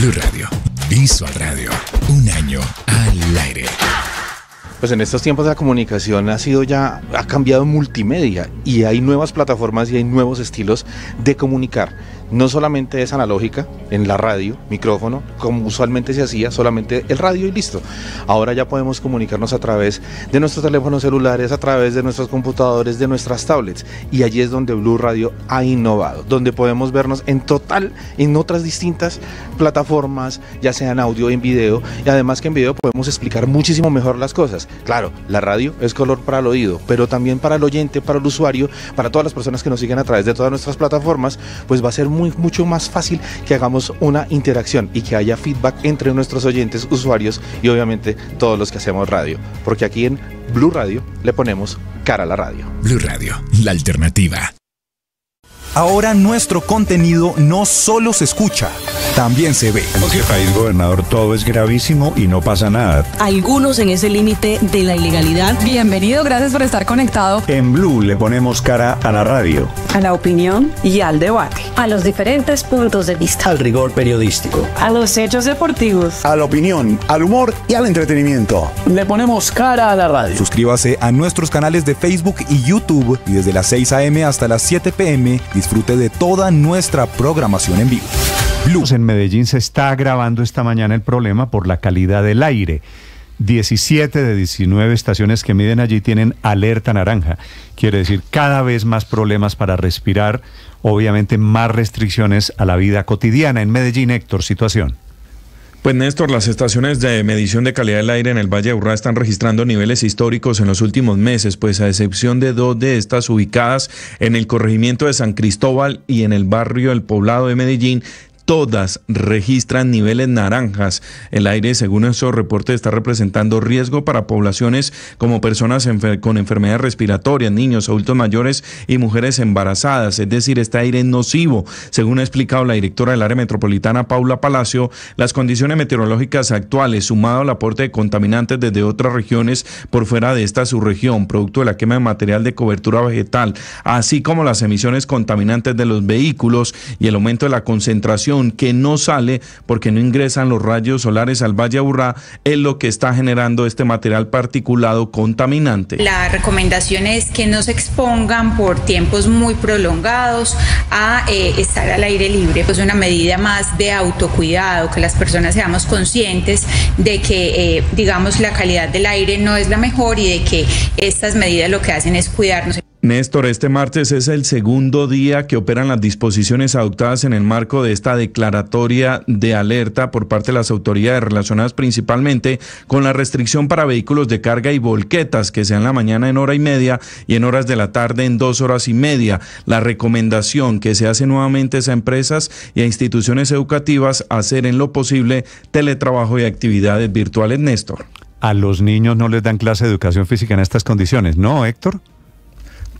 Blue Radio, Visual Radio, un año al aire. Pues en estos tiempos la comunicación ha sido ya, ha cambiado multimedia y hay nuevas plataformas y hay nuevos estilos de comunicar no solamente es analógica en la radio, micrófono, como usualmente se hacía, solamente el radio y listo. Ahora ya podemos comunicarnos a través de nuestros teléfonos celulares, a través de nuestros computadores, de nuestras tablets. Y allí es donde Blue Radio ha innovado, donde podemos vernos en total en otras distintas plataformas, ya sea en audio, en video, y además que en video podemos explicar muchísimo mejor las cosas. Claro, la radio es color para el oído, pero también para el oyente, para el usuario, para todas las personas que nos siguen a través de todas nuestras plataformas, pues va a ser muy mucho más fácil que hagamos una interacción y que haya feedback entre nuestros oyentes, usuarios y obviamente todos los que hacemos radio. Porque aquí en Blue Radio le ponemos cara a la radio. Blue Radio, la alternativa. Ahora nuestro contenido no solo se escucha también se ve. En este país, gobernador, todo es gravísimo y no pasa nada. Algunos en ese límite de la ilegalidad. Bienvenido, gracias por estar conectado. En Blue le ponemos cara a la radio. A la opinión y al debate. A los diferentes puntos de vista. Al rigor periodístico. A los hechos deportivos. A la opinión, al humor y al entretenimiento. Le ponemos cara a la radio. Suscríbase a nuestros canales de Facebook y YouTube y desde las 6 a.m. hasta las 7 p.m. disfrute de toda nuestra programación en vivo. Blue. En Medellín se está agravando esta mañana el problema por la calidad del aire. 17 de 19 estaciones que miden allí tienen alerta naranja. Quiere decir, cada vez más problemas para respirar, obviamente más restricciones a la vida cotidiana. En Medellín, Héctor, situación. Pues Néstor, las estaciones de medición de calidad del aire en el Valle de Urrá están registrando niveles históricos en los últimos meses, pues a excepción de dos de estas ubicadas en el corregimiento de San Cristóbal y en el barrio El Poblado de Medellín, todas registran niveles naranjas. El aire, según esos reportes, está representando riesgo para poblaciones como personas con enfermedades respiratorias, niños, adultos mayores y mujeres embarazadas. Es decir, este aire es nocivo. Según ha explicado la directora del área metropolitana, Paula Palacio, las condiciones meteorológicas actuales, sumado al aporte de contaminantes desde otras regiones por fuera de esta subregión, producto de la quema de material de cobertura vegetal, así como las emisiones contaminantes de los vehículos y el aumento de la concentración que no sale porque no ingresan los rayos solares al Valle Aburrá es lo que está generando este material particulado contaminante. La recomendación es que no se expongan por tiempos muy prolongados a eh, estar al aire libre. Es una medida más de autocuidado, que las personas seamos conscientes de que, eh, digamos, la calidad del aire no es la mejor y de que estas medidas lo que hacen es cuidarnos. Néstor, este martes es el segundo día que operan las disposiciones adoptadas en el marco de esta declaratoria de alerta por parte de las autoridades relacionadas principalmente con la restricción para vehículos de carga y volquetas que sean la mañana en hora y media y en horas de la tarde en dos horas y media. La recomendación que se hace nuevamente es a empresas y a instituciones educativas hacer en lo posible teletrabajo y actividades virtuales, Néstor. A los niños no les dan clase de educación física en estas condiciones, ¿no, Héctor?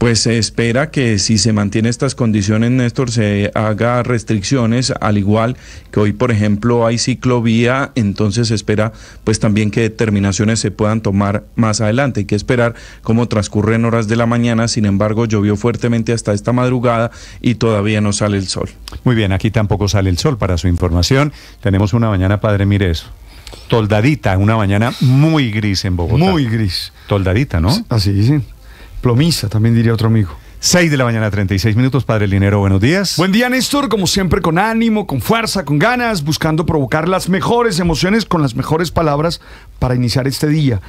Pues se espera que si se mantienen estas condiciones, Néstor, se haga restricciones, al igual que hoy, por ejemplo, hay ciclovía, entonces se espera pues también que determinaciones se puedan tomar más adelante. Hay que esperar cómo transcurren horas de la mañana, sin embargo, llovió fuertemente hasta esta madrugada y todavía no sale el sol. Muy bien, aquí tampoco sale el sol para su información. Tenemos una mañana, padre, mire eso. Toldadita, una mañana muy gris en Bogotá. Muy gris. Toldadita, ¿no? Así, sí. Plomiza, también diría otro amigo. 6 de la mañana, 36 minutos, Padre Linero, buenos días. Buen día, Néstor, como siempre, con ánimo, con fuerza, con ganas, buscando provocar las mejores emociones con las mejores palabras para iniciar este día.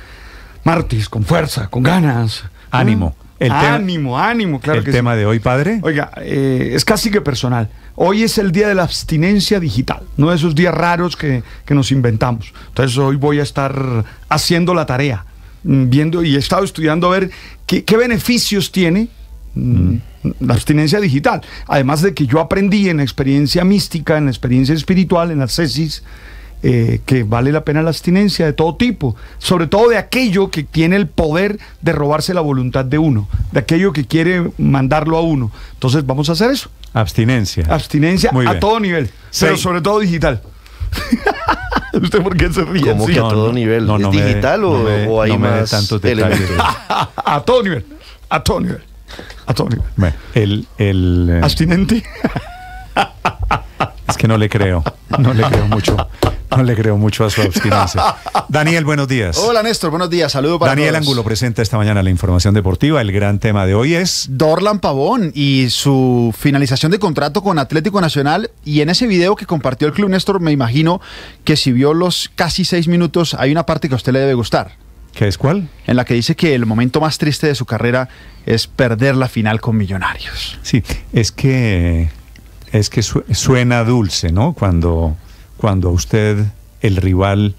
Martes, con fuerza, con ganas. Ánimo. El ánimo, ánimo, claro el tema de hoy, padre. Oiga, eh, es casi que personal. Hoy es el día de la abstinencia digital, no de esos días raros que, que nos inventamos. Entonces hoy voy a estar haciendo la tarea Mm, viendo y he estado estudiando a ver qué, beneficios tiene mm, la abstinencia digital. Además de que yo aprendí en la experiencia mística, en la experiencia espiritual, en la cesis, eh, que vale la pena la abstinencia de todo tipo, sobre todo de aquello que tiene el poder de robarse la voluntad de uno, de aquello que quiere mandarlo a uno. Entonces vamos a hacer eso. Abstinencia. Abstinencia a todo nivel, pero sobre todo digital. ¿Usted por qué se ríe? ¿Cómo que a todo nivel? No, ¿Es digital o, hay más tantos detalles? a todo nivel. A todo nivel. A todo nivel. Bueno, el, el eh, ¿Abstinente? es que no le creo. No le creo mucho. No le creo mucho a su abstinencia. Daniel, buenos días. Hola Néstor, buenos días. Saludos para Daniel Angulo presenta esta mañana la información deportiva. El gran tema de hoy es Dorlan Pavón y su finalización de contrato con Atlético Nacional. Y en ese video que compartió el club Néstor, me imagino que si vio los casi seis minutos, hay una parte que a usted le debe gustar. ¿Qué es cuál? En la que dice que el momento más triste de su carrera es perder la final con Millonarios. Sí, es que es que suena dulce, ¿no? Cuando cuando a usted el rival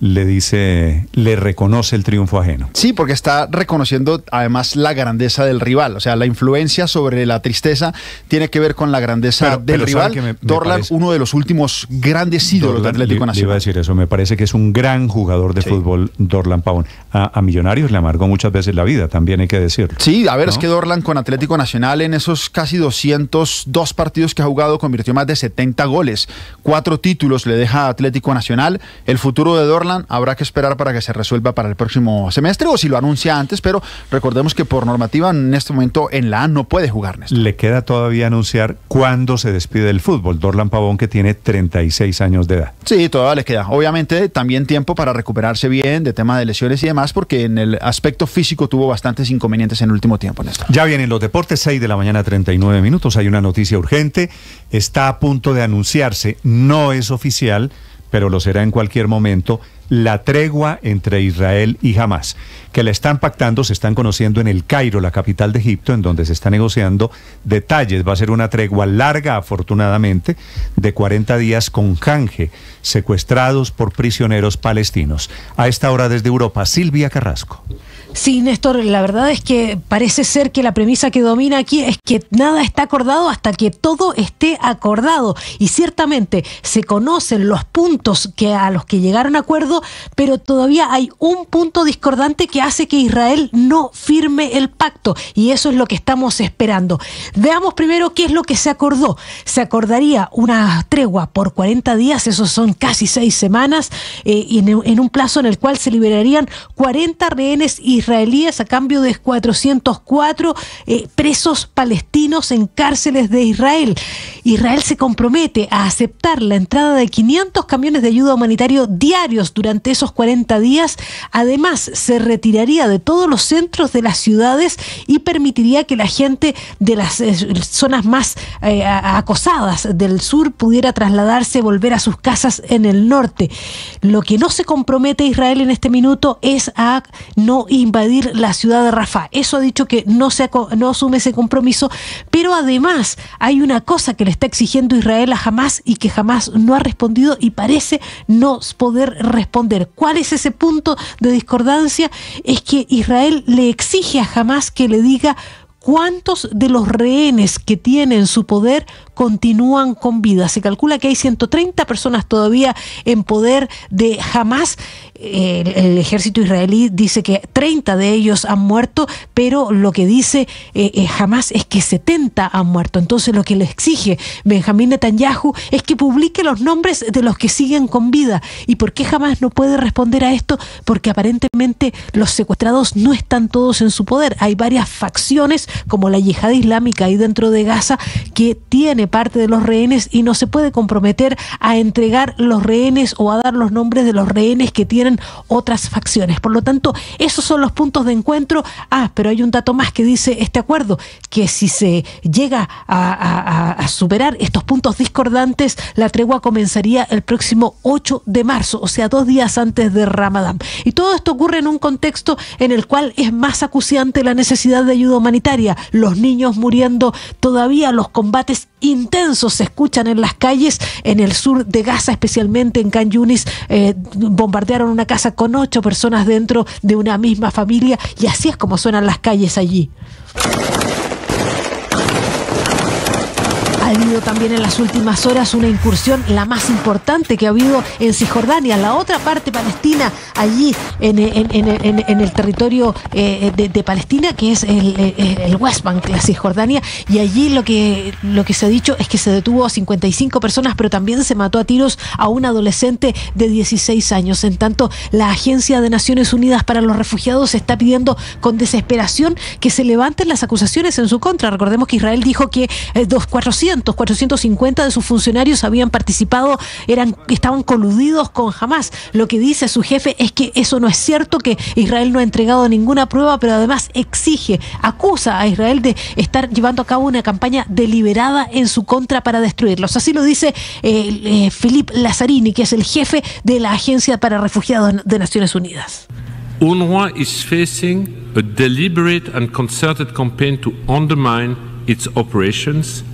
le dice, le reconoce el triunfo ajeno. Sí, porque está reconociendo además la grandeza del rival. O sea, la influencia sobre la tristeza tiene que ver con la grandeza Pero- del pero rival. me- me Dorlan, parece- uno de los últimos grandes ídolos del Atlético le- le iba a Nacional. decir eso, me parece que es un gran jugador de fútbol, Dorlan Pavón. A, a Millonarios le amargó muchas veces la vida, también hay que decirlo. Sí, a ver, es ¿no? que Dorlan con Atlético Nacional en esos casi 202 partidos que ha jugado convirtió más de 70 goles. Cuatro títulos le deja a Atlético Nacional. El futuro de Dorlan habrá que esperar para que se resuelva para el próximo semestre o si lo anuncia antes, pero recordemos que por normativa en este momento en la A no puede jugar. Néstor. Le queda todavía anunciar cuándo se despide del fútbol. Dorlan Pavón, que tiene 36 años de edad. Sí, todavía le queda. Obviamente también tiempo para recuperarse bien de tema de lesiones y demás, porque en el aspecto físico tuvo bastantes inconvenientes en el último tiempo, Néstor. Ya vienen los deportes, 6 de la mañana, 39 minutos. Hay una noticia urgente. Está a punto de anunciarse, no es oficial, pero lo será en cualquier momento, la tregua entre Israel y Hamas, que la están pactando, se están conociendo en el Cairo, la capital de Egipto, en donde se está negociando detalles. Va a ser una tregua larga, afortunadamente, de 40 días con canje, secuestrados por prisioneros palestinos. A esta hora desde Europa, Silvia Carrasco. Sí, Néstor, la verdad es que parece ser que la premisa que domina aquí es que nada está acordado hasta que todo esté acordado. Y ciertamente se conocen los puntos que a los que llegaron a acuerdo, pero todavía hay un punto discordante que hace que Israel no firme el pacto. Y eso es lo que estamos esperando. Veamos primero qué es lo que se acordó. Se acordaría una tregua por 40 días, esos son casi seis semanas, eh, en, en un plazo en el cual se liberarían 40 rehenes israelíes a cambio de 404 eh, presos palestinos en cárceles de Israel. Israel se compromete a aceptar la entrada de 500 camiones de ayuda humanitaria diarios durante esos 40 días. Además, se retiraría de todos los centros de las ciudades y permitiría que la gente de las eh, zonas más eh, acosadas del sur pudiera trasladarse, volver a sus casas en el norte. Lo que no se compromete Israel en este minuto es a no invadir la ciudad de Rafah. Eso ha dicho que no, se no asume ese compromiso, pero además hay una cosa que le está exigiendo Israel a Hamas y que jamás no ha respondido y parece no poder responder. ¿Cuál es ese punto de discordancia? Es que Israel le exige a Hamas que le diga cuántos de los rehenes que tiene en su poder continúan con vida. Se calcula que hay 130 personas todavía en poder de Hamas. El, ejército israelí dice que 30 de ellos han muerto, pero lo que dice eh, eh, Hamas es que 70 han muerto. Entonces lo que le exige Benjamín Netanyahu es que publique los nombres de los que siguen con vida. ¿Y por qué Hamas no puede responder a esto? Porque aparentemente los secuestrados no están todos en su poder. Hay varias facciones como la yihad islámica ahí dentro de Gaza que tiene parte de los rehenes y no se puede comprometer a entregar los rehenes o a dar los nombres de los rehenes que tienen otras facciones. Por lo tanto, esos son los puntos de encuentro. Ah, pero hay un dato más que dice este acuerdo, que si se llega a, a- superar estos puntos discordantes, la tregua comenzaría el próximo 8 de marzo, o sea, dos días antes de Ramadán. Y todo esto ocurre en un contexto en el cual es más acuciante la necesidad de ayuda humanitaria. Los niños muriendo, todavía los combates intensos se escuchan en las calles, en el sur de Gaza, especialmente en Can Yunis, eh, bombardearon una casa con ocho personas dentro de una misma familia y así es como suenan las calles allí. Ha habido también en las últimas horas una incursión, la más importante que ha habido en Cisjordania, la otra parte palestina, allí en, el territorio eh, de, Palestina, que es el, el- el West Bank, la Cisjordania, y allí lo que, lo que se ha dicho es que se detuvo a 55 personas, pero también se mató a tiros a un adolescente de 16 años. En tanto, la Agencia de Naciones Unidas para los Refugiados está pidiendo con desesperación que se levanten las acusaciones en su contra. Recordemos que Israel dijo que eh, dos 400, 450 de sus funcionarios habían participado, eran, estaban coludidos con Hamas. Lo que dice su jefe es que eso no es cierto, que Israel no ha entregado ninguna prueba, pero además exige, acusa a Israel de estar llevando a cabo una campaña deliberada en su contra para destruirlos. Así lo dice eh, eh, Philippe Lazzarini, que es el jefe de la Agencia para Refugiados de Naciones Unidas. UNRWA is facing a deliberate and concerted campaign to undermine its operations,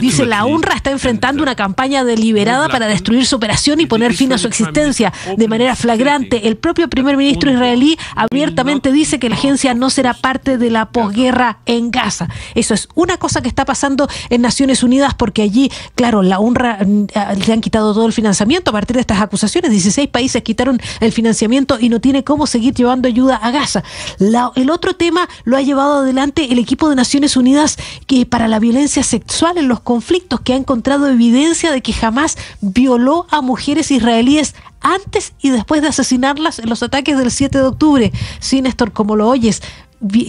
Dice, la UNRWA está enfrentando una campaña deliberada para destruir su operación y poner fin a su existencia de manera flagrante. El propio primer ministro israelí abiertamente dice que la agencia no será parte de la posguerra en Gaza. Eso es una cosa que está pasando en Naciones Unidas porque allí, claro, la UNRWA mm, le han quitado todo el financiamiento a partir de estas acusaciones. 16 países quitaron el financiamiento y no tiene cómo seguir llevando ayuda a Gaza. el otro tema lo ha llevado adelante el equipo de Naciones Unidas que para la violencia sexual en los conflictos, que ha encontrado evidencia de que jamás violó a mujeres israelíes antes y después de asesinarlas en los ataques del 7 de octubre. Sí, Néstor, como lo oyes,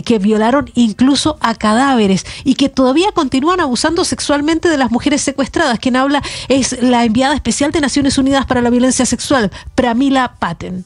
que violaron incluso a cadáveres y que todavía continúan abusando sexualmente de las mujeres secuestradas. Quien habla es la enviada especial de Naciones Unidas para la Violencia Sexual, Pramila Patten.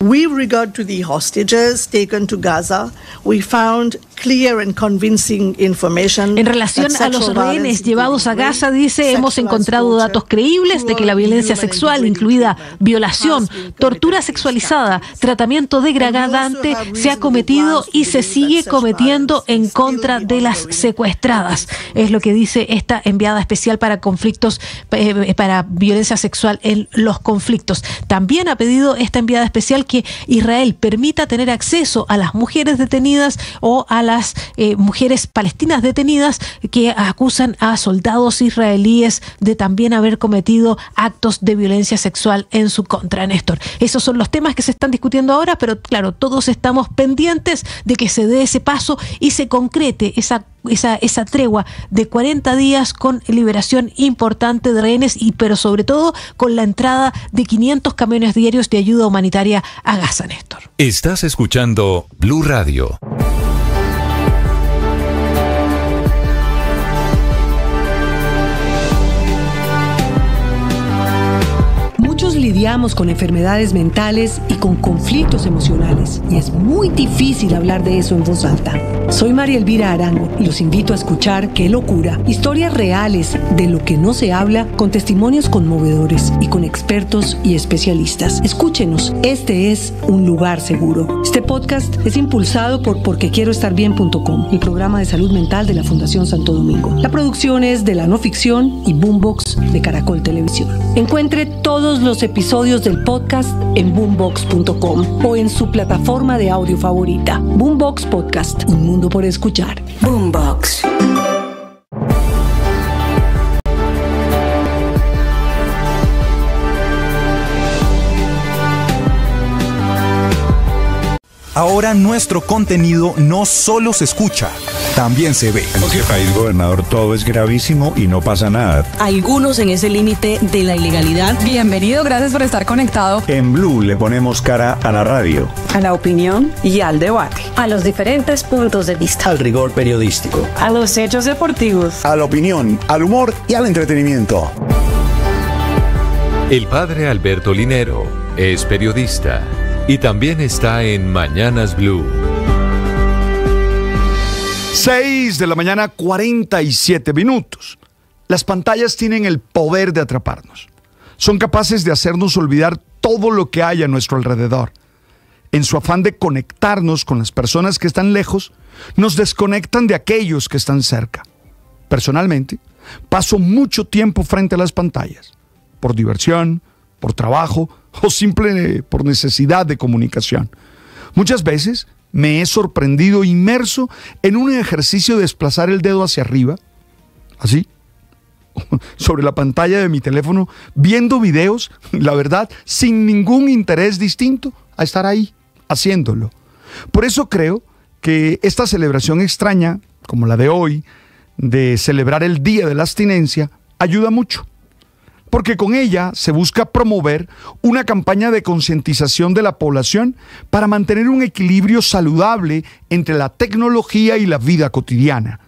With regard to the hostages taken to Gaza, we found clear and convincing information en relación a los rehenes llevados a Gaza, dice, hemos encontrado datos creíbles de que la violencia sexual, incluida violación, tortura sexualizada, tratamiento degradante, se ha cometido y se sigue cometiendo en contra de las secuestradas. Es lo que dice esta enviada especial para conflictos, eh, para violencia sexual en los conflictos. También ha pedido esta enviada especial que Israel permita tener acceso a las mujeres detenidas o a las eh, mujeres palestinas detenidas que acusan a soldados israelíes de también haber cometido actos de violencia sexual en su contra, Néstor. Esos son los temas que se están discutiendo ahora, pero claro, todos estamos pendientes de que se dé ese paso y se concrete esa esa, esa tregua de 40 días con liberación importante de rehenes y pero sobre todo con la entrada de 500 camiones diarios de ayuda humanitaria a Gaza, Néstor. Estás escuchando Blue Radio. Lidiamos con enfermedades mentales y con conflictos emocionales y es muy difícil hablar de eso en voz alta. Soy María Elvira Arango y los invito a escuchar Qué locura, historias reales de lo que no se habla con testimonios conmovedores y con expertos y especialistas. Escúchenos, este es un lugar seguro. Este podcast es impulsado por porquequieroestarbien.com, el programa de salud mental de la Fundación Santo Domingo. La producción es de la no ficción y Boombox de Caracol Televisión. Encuentre todos los episodios del podcast en boombox.com o en su plataforma de audio favorita. Boombox Podcast, un mundo por escuchar. Boombox. Ahora nuestro contenido no solo se escucha, también se ve. En este país, gobernador, todo es gravísimo y no pasa nada. Algunos en ese límite de la ilegalidad. Bienvenido, gracias por estar conectado. En Blue le ponemos cara a la radio. A la opinión y al debate. A los diferentes puntos de vista. Al rigor periodístico. A los hechos deportivos. A la opinión, al humor y al entretenimiento. El padre Alberto Linero es periodista y también está en Mañanas Blue. 6 de la mañana, 47 minutos. Las pantallas tienen el poder de atraparnos. Son capaces de hacernos olvidar todo lo que hay a nuestro alrededor. En su afán de conectarnos con las personas que están lejos, nos desconectan de aquellos que están cerca. Personalmente, paso mucho tiempo frente a las pantallas, por diversión, por trabajo o simple por necesidad de comunicación. Muchas veces me he sorprendido inmerso en un ejercicio de desplazar el dedo hacia arriba, así, sobre la pantalla de mi teléfono, viendo videos, la verdad, sin ningún interés distinto a estar ahí, haciéndolo. Por eso creo que esta celebración extraña, como la de hoy, de celebrar el Día de la Abstinencia, ayuda mucho porque con ella se busca promover una campaña de concientización de la población para mantener un equilibrio saludable entre la tecnología y la vida cotidiana.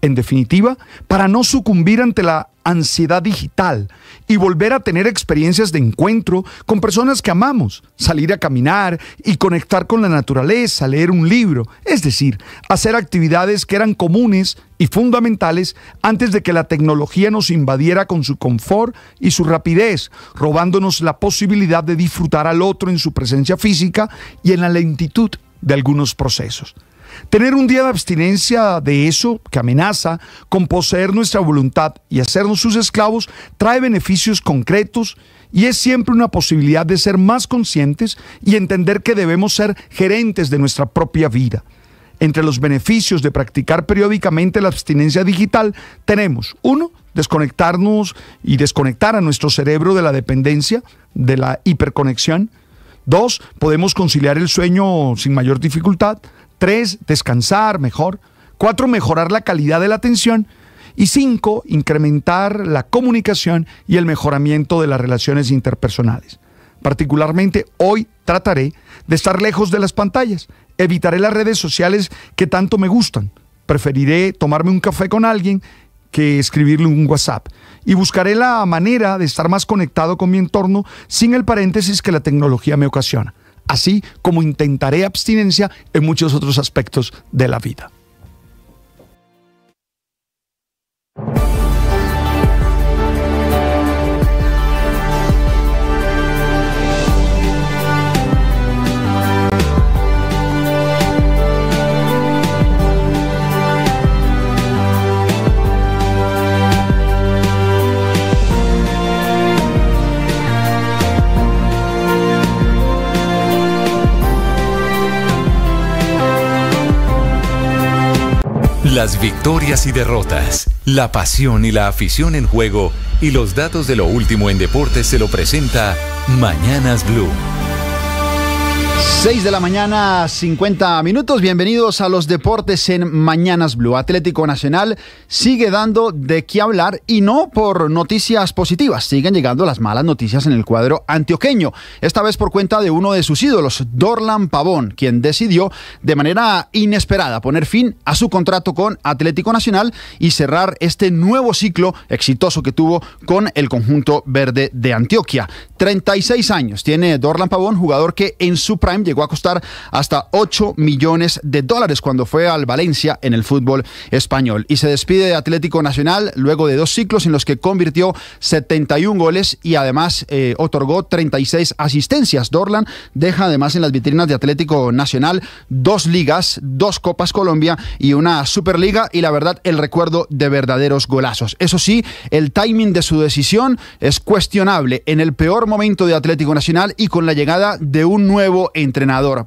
En definitiva, para no sucumbir ante la ansiedad digital y volver a tener experiencias de encuentro con personas que amamos, salir a caminar y conectar con la naturaleza, leer un libro, es decir, hacer actividades que eran comunes y fundamentales antes de que la tecnología nos invadiera con su confort y su rapidez, robándonos la posibilidad de disfrutar al otro en su presencia física y en la lentitud de algunos procesos. Tener un día de abstinencia de eso que amenaza con poseer nuestra voluntad y hacernos sus esclavos trae beneficios concretos y es siempre una posibilidad de ser más conscientes y entender que debemos ser gerentes de nuestra propia vida. Entre los beneficios de practicar periódicamente la abstinencia digital tenemos, uno, desconectarnos y desconectar a nuestro cerebro de la dependencia, de la hiperconexión. Dos, podemos conciliar el sueño sin mayor dificultad. Tres, descansar mejor. Cuatro, mejorar la calidad de la atención. Y cinco, incrementar la comunicación y el mejoramiento de las relaciones interpersonales. Particularmente hoy trataré de estar lejos de las pantallas. Evitaré las redes sociales que tanto me gustan. Preferiré tomarme un café con alguien que escribirle un WhatsApp. Y buscaré la manera de estar más conectado con mi entorno sin el paréntesis que la tecnología me ocasiona. Así como intentaré abstinencia en muchos otros aspectos de la vida. Victorias y derrotas, la pasión y la afición en juego y los datos de lo último en deportes se lo presenta Mañanas Blue. 6 de la mañana, 50 minutos. Bienvenidos a los deportes en Mañanas Blue. Atlético Nacional sigue dando de qué hablar y no por noticias positivas. Siguen llegando las malas noticias en el cuadro antioqueño. Esta vez por cuenta de uno de sus ídolos, Dorlan Pavón, quien decidió de manera inesperada poner fin a su contrato con Atlético Nacional y cerrar este nuevo ciclo exitoso que tuvo con el conjunto verde de Antioquia. 36 años tiene Dorlan Pavón, jugador que en su prime llegó a costar hasta 8 millones de dólares cuando fue al Valencia en el fútbol español. Y se despide de Atlético Nacional luego de dos ciclos en los que convirtió 71 goles y además eh, otorgó 36 asistencias. Dorlan deja además en las vitrinas de Atlético Nacional dos ligas, dos Copas Colombia y una Superliga y la verdad el recuerdo de verdaderos golazos. Eso sí, el timing de su decisión es cuestionable en el peor momento de Atlético Nacional y con la llegada de un nuevo entrenador,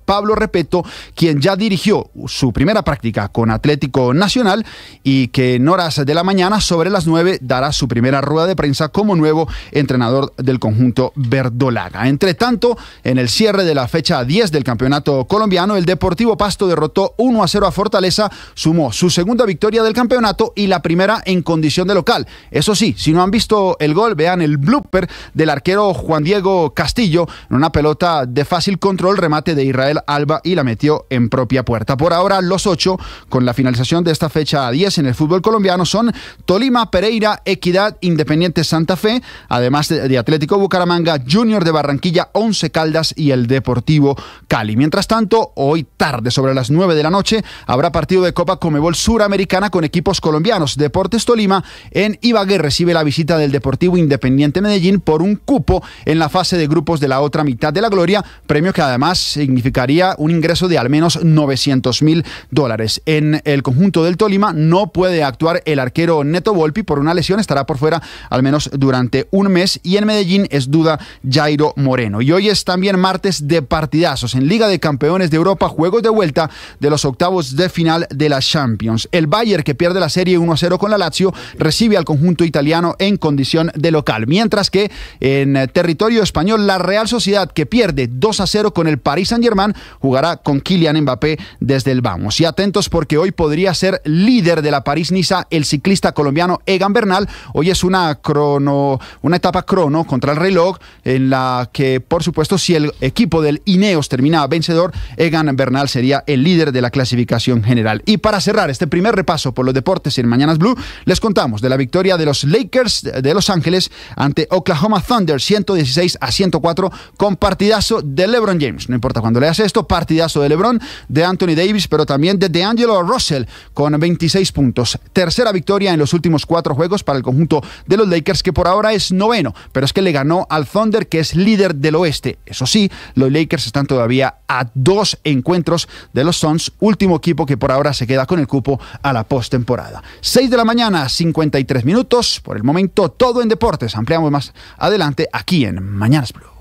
Pablo Repeto, quien ya dirigió su primera práctica con Atlético Nacional y que en horas de la mañana, sobre las 9, dará su primera rueda de prensa como nuevo entrenador del conjunto verdolaga. Entre tanto, en el cierre de la fecha 10 del campeonato colombiano, el Deportivo Pasto derrotó 1 a 0 a Fortaleza, sumó su segunda victoria del campeonato y la primera en condición de local. Eso sí, si no han visto el gol, vean el blooper del arquero Juan Diego Castillo en una pelota de fácil control, remate de Israel Alba y la metió en propia puerta. Por ahora, los ocho, con la finalización de esta fecha 10 en el fútbol colombiano, son Tolima, Pereira, Equidad, Independiente Santa Fe, además de, Atlético Bucaramanga, Junior de Barranquilla, Once Caldas y el Deportivo Cali. Mientras tanto, hoy tarde, sobre las 9 de la noche, habrá partido de Copa Comebol Suramericana con equipos colombianos. Deportes Tolima en Ibagué recibe la visita del Deportivo Independiente Medellín por un cupo en la fase de grupos de la otra mitad de la gloria, premio que además significaría un ingreso de al menos 900 mil dólares. En el conjunto del Tolima no puede actuar el arquero Neto Volpi por una lesión, estará por fuera al menos durante un mes y en Medellín es duda Jairo Moreno. Y hoy es también martes de partidazos en Liga de Campeones de Europa, juegos de vuelta de los octavos de final de la Champions. El Bayern que pierde la serie 1 0 con la Lazio recibe al conjunto italiano en condición de local, mientras que en territorio español la Real Sociedad que pierde 2 a 0 con el Paris Saint-Germain jugará con Kylian Mbappé desde el vamos. Y atentos porque hoy podría ser líder de la París-Niza el ciclista colombiano Egan Bernal. Hoy es una crono, una etapa crono contra el reloj en la que, por supuesto, si el equipo del Ineos termina vencedor, Egan Bernal sería el líder de la clasificación general. Y para cerrar este primer repaso por los deportes en Mañanas Blue, les contamos de la victoria de los Lakers de Los Ángeles ante Oklahoma Thunder 116 a 104 con partidazo de LeBron James. No importa importa cuando leas esto, partidazo de LeBron, de Anthony Davis, pero también de DeAngelo Russell con 26 puntos. Tercera victoria en los últimos cuatro juegos para el conjunto de los Lakers, que por ahora es noveno, pero es que le ganó al Thunder, que es líder del oeste. Eso sí, los Lakers están todavía a dos encuentros de los Suns, último equipo que por ahora se queda con el cupo a la postemporada. 6 de la mañana, 53 minutos. Por el momento, todo en deportes. Ampliamos más adelante aquí en Mañanas Blue.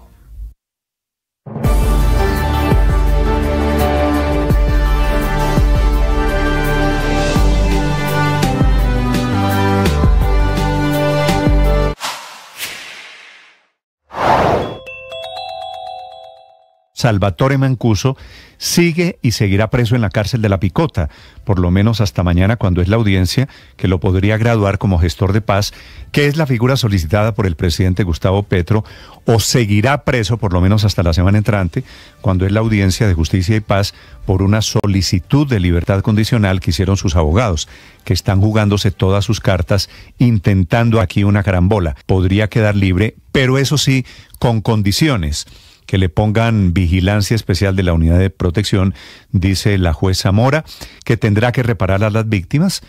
Salvatore Mancuso sigue y seguirá preso en la cárcel de la Picota, por lo menos hasta mañana cuando es la audiencia que lo podría graduar como gestor de paz, que es la figura solicitada por el presidente Gustavo Petro, o seguirá preso por lo menos hasta la semana entrante, cuando es la audiencia de justicia y paz por una solicitud de libertad condicional que hicieron sus abogados, que están jugándose todas sus cartas, intentando aquí una carambola. Podría quedar libre, pero eso sí, con condiciones que le pongan vigilancia especial de la unidad de protección, dice la jueza Mora, que tendrá que reparar a las víctimas,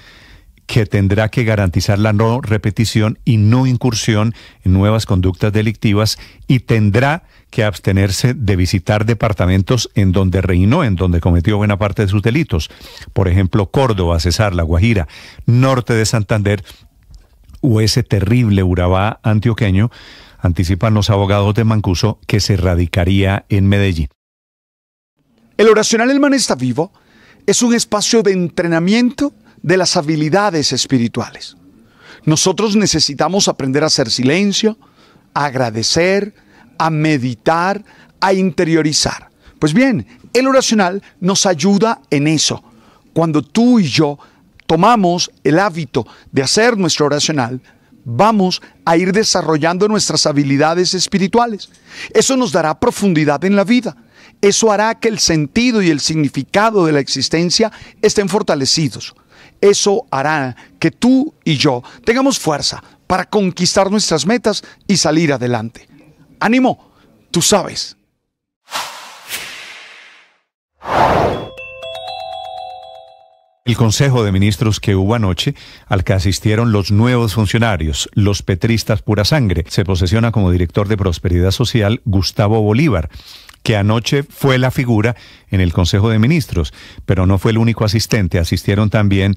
que tendrá que garantizar la no repetición y no incursión en nuevas conductas delictivas y tendrá que abstenerse de visitar departamentos en donde reinó, en donde cometió buena parte de sus delitos. Por ejemplo, Córdoba, Cesar, La Guajira, norte de Santander o ese terrible Urabá antioqueño anticipan los abogados de Mancuso que se radicaría en Medellín. El oracional El Man está vivo es un espacio de entrenamiento de las habilidades espirituales. Nosotros necesitamos aprender a hacer silencio, a agradecer, a meditar, a interiorizar. Pues bien, el oracional nos ayuda en eso. Cuando tú y yo tomamos el hábito de hacer nuestro oracional, vamos a ir desarrollando nuestras habilidades espirituales. Eso nos dará profundidad en la vida. Eso hará que el sentido y el significado de la existencia estén fortalecidos. Eso hará que tú y yo tengamos fuerza para conquistar nuestras metas y salir adelante. Ánimo, tú sabes. El Consejo de Ministros que hubo anoche, al que asistieron los nuevos funcionarios, los petristas pura sangre, se posesiona como director de Prosperidad Social Gustavo Bolívar que anoche fue la figura en el Consejo de Ministros, pero no fue el único asistente. Asistieron también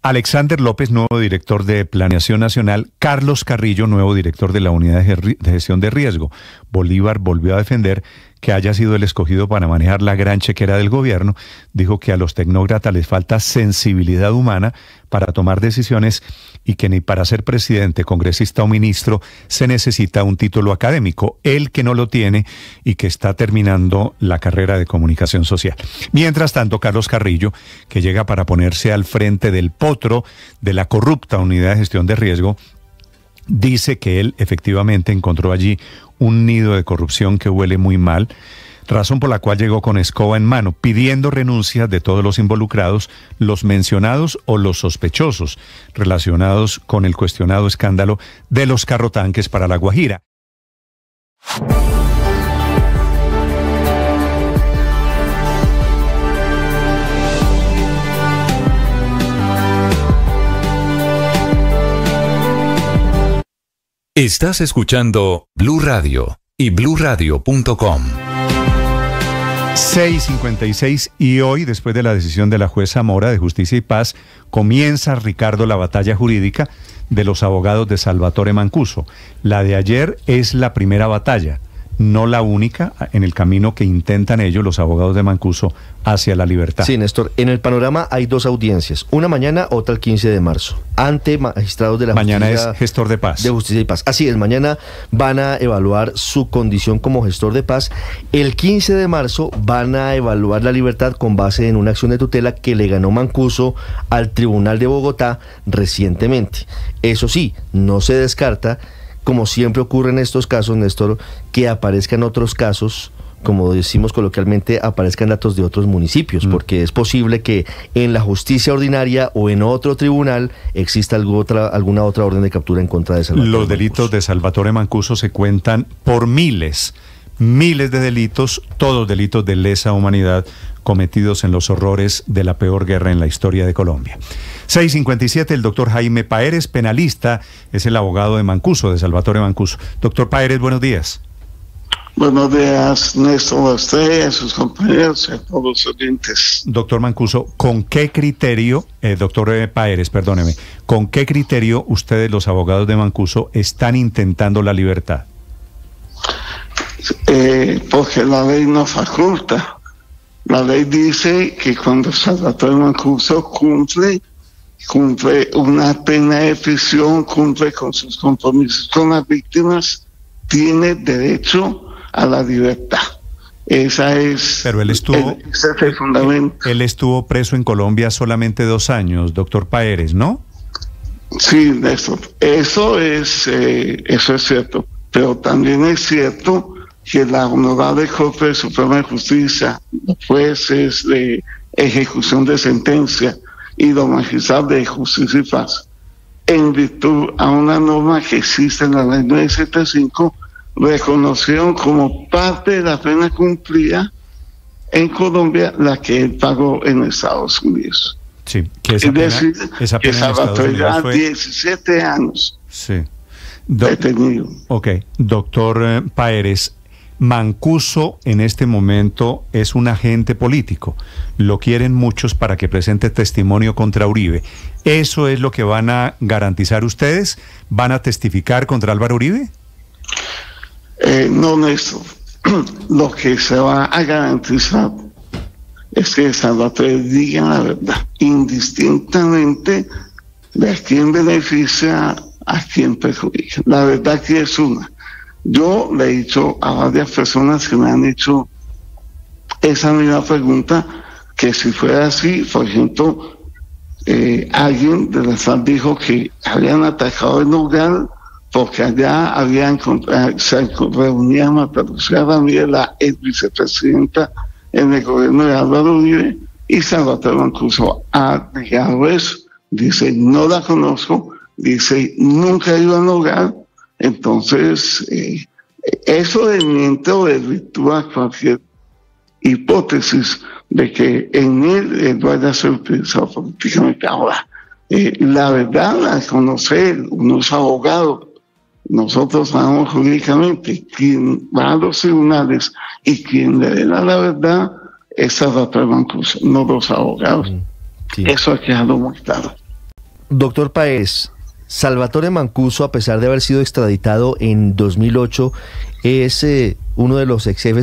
Alexander López, nuevo director de Planeación Nacional, Carlos Carrillo, nuevo director de la Unidad de Gestión de Riesgo. Bolívar volvió a defender que haya sido el escogido para manejar la gran chequera del gobierno, dijo que a los tecnócratas les falta sensibilidad humana para tomar decisiones y que ni para ser presidente, congresista o ministro se necesita un título académico, él que no lo tiene y que está terminando la carrera de comunicación social. Mientras tanto, Carlos Carrillo, que llega para ponerse al frente del potro de la corrupta unidad de gestión de riesgo, dice que él efectivamente encontró allí un nido de corrupción que huele muy mal, razón por la cual llegó con escoba en mano, pidiendo renuncia de todos los involucrados, los mencionados o los sospechosos, relacionados con el cuestionado escándalo de los carrotanques para la Guajira. Estás escuchando Blue Radio y bluradio.com. 6.56 y hoy, después de la decisión de la jueza Mora de Justicia y Paz, comienza, Ricardo, la batalla jurídica de los abogados de Salvatore Mancuso. La de ayer es la primera batalla no la única en el camino que intentan ellos, los abogados de Mancuso, hacia la libertad. Sí, Néstor, en el panorama hay dos audiencias, una mañana, otra el 15 de marzo, ante magistrados de la mañana Mañana es gestor de paz. De justicia y paz. Así es, mañana van a evaluar su condición como gestor de paz. El 15 de marzo van a evaluar la libertad con base en una acción de tutela que le ganó Mancuso al Tribunal de Bogotá recientemente. Eso sí, no se descarta como siempre ocurre en estos casos, Néstor, que aparezcan otros casos como decimos coloquialmente, aparezcan datos de otros municipios, mm. porque es posible que en la justicia ordinaria o en otro tribunal exista otra, alguna otra orden de captura en contra de Salvatore Los delitos de Salvatore Mancuso se cuentan por miles miles de delitos, todos delitos de lesa humanidad cometidos en los horrores de la peor guerra en la historia de Colombia. 657, el doctor Jaime Paérez, penalista, es el abogado de Mancuso, de Salvatore Mancuso. Doctor Paérez, buenos días. Buenos días, Néstor, a usted, a sus compañeros y a todos los oyentes. Doctor Mancuso, ¿con qué criterio, eh, doctor eh, Paérez, perdóneme, con qué criterio ustedes, los abogados de Mancuso, están intentando la libertad? Eh, porque la ley nos faculta. La ley dice que cuando Salvatore Mancuso cumple, cumple una pena de prisión, cumple con sus compromisos con las víctimas, tiene derecho a la libertad. Esa es. Pero él estuvo. ese es el fundamento. Él estuvo preso en Colombia solamente dos años, doctor Paérez, ¿no? Sí, Néstor. Eso es, eh, eso es cierto. Pero también es cierto que la honorable Corte Suprema de Justicia, jueces de ejecución de sentencia y los magistrados de justicia y paz, en virtud a una norma que existe en la ley 975, reconocieron como parte de la pena cumplida en Colombia la que él pagó en Estados Unidos. Sí, que esa es pena, decir, esa que pena Salvatore ya fue- 17 años Sí. Do- detenido. Ok, doctor eh, Paérez, Mancuso en este momento es un agente político. Lo quieren muchos para que presente testimonio contra Uribe. ¿Eso es lo que van a garantizar ustedes? ¿Van a testificar contra Álvaro Uribe? Eh, no, Néstor. Lo que se va a garantizar es que Salvatore diga la verdad, indistintamente de a quién beneficia, a quién perjudica. La verdad que es una. Yo le he dicho a varias personas que me han hecho esa misma pregunta, que si fuera así, por ejemplo, eh, alguien de la FARC dijo que habían atacado el lugar porque allá habían encont- se reunía Marta Lucía Ramírez, la ex vicepresidenta en el gobierno de Álvaro Uribe, y Salvatore Mancuso ha negado eso. Dice, no la conozco, dice, nunca he ido al lugar. Entonces, eh, eso desmiente o desvirtúa cualquier hipótesis de que en él eh, vaya a ser utilizado políticamente. Ahora, eh, la verdad la conoce uno es abogado, nosotros sabemos jurídicamente, quien va a los tribunales y quien le dé la verdad es Salvatore Mancuso, no los abogados. Eso ha quedado muy claro. Doctor Paez, Salvatore Mancuso, a pesar de haber sido extraditado en 2008, es eh, uno de los ex jefes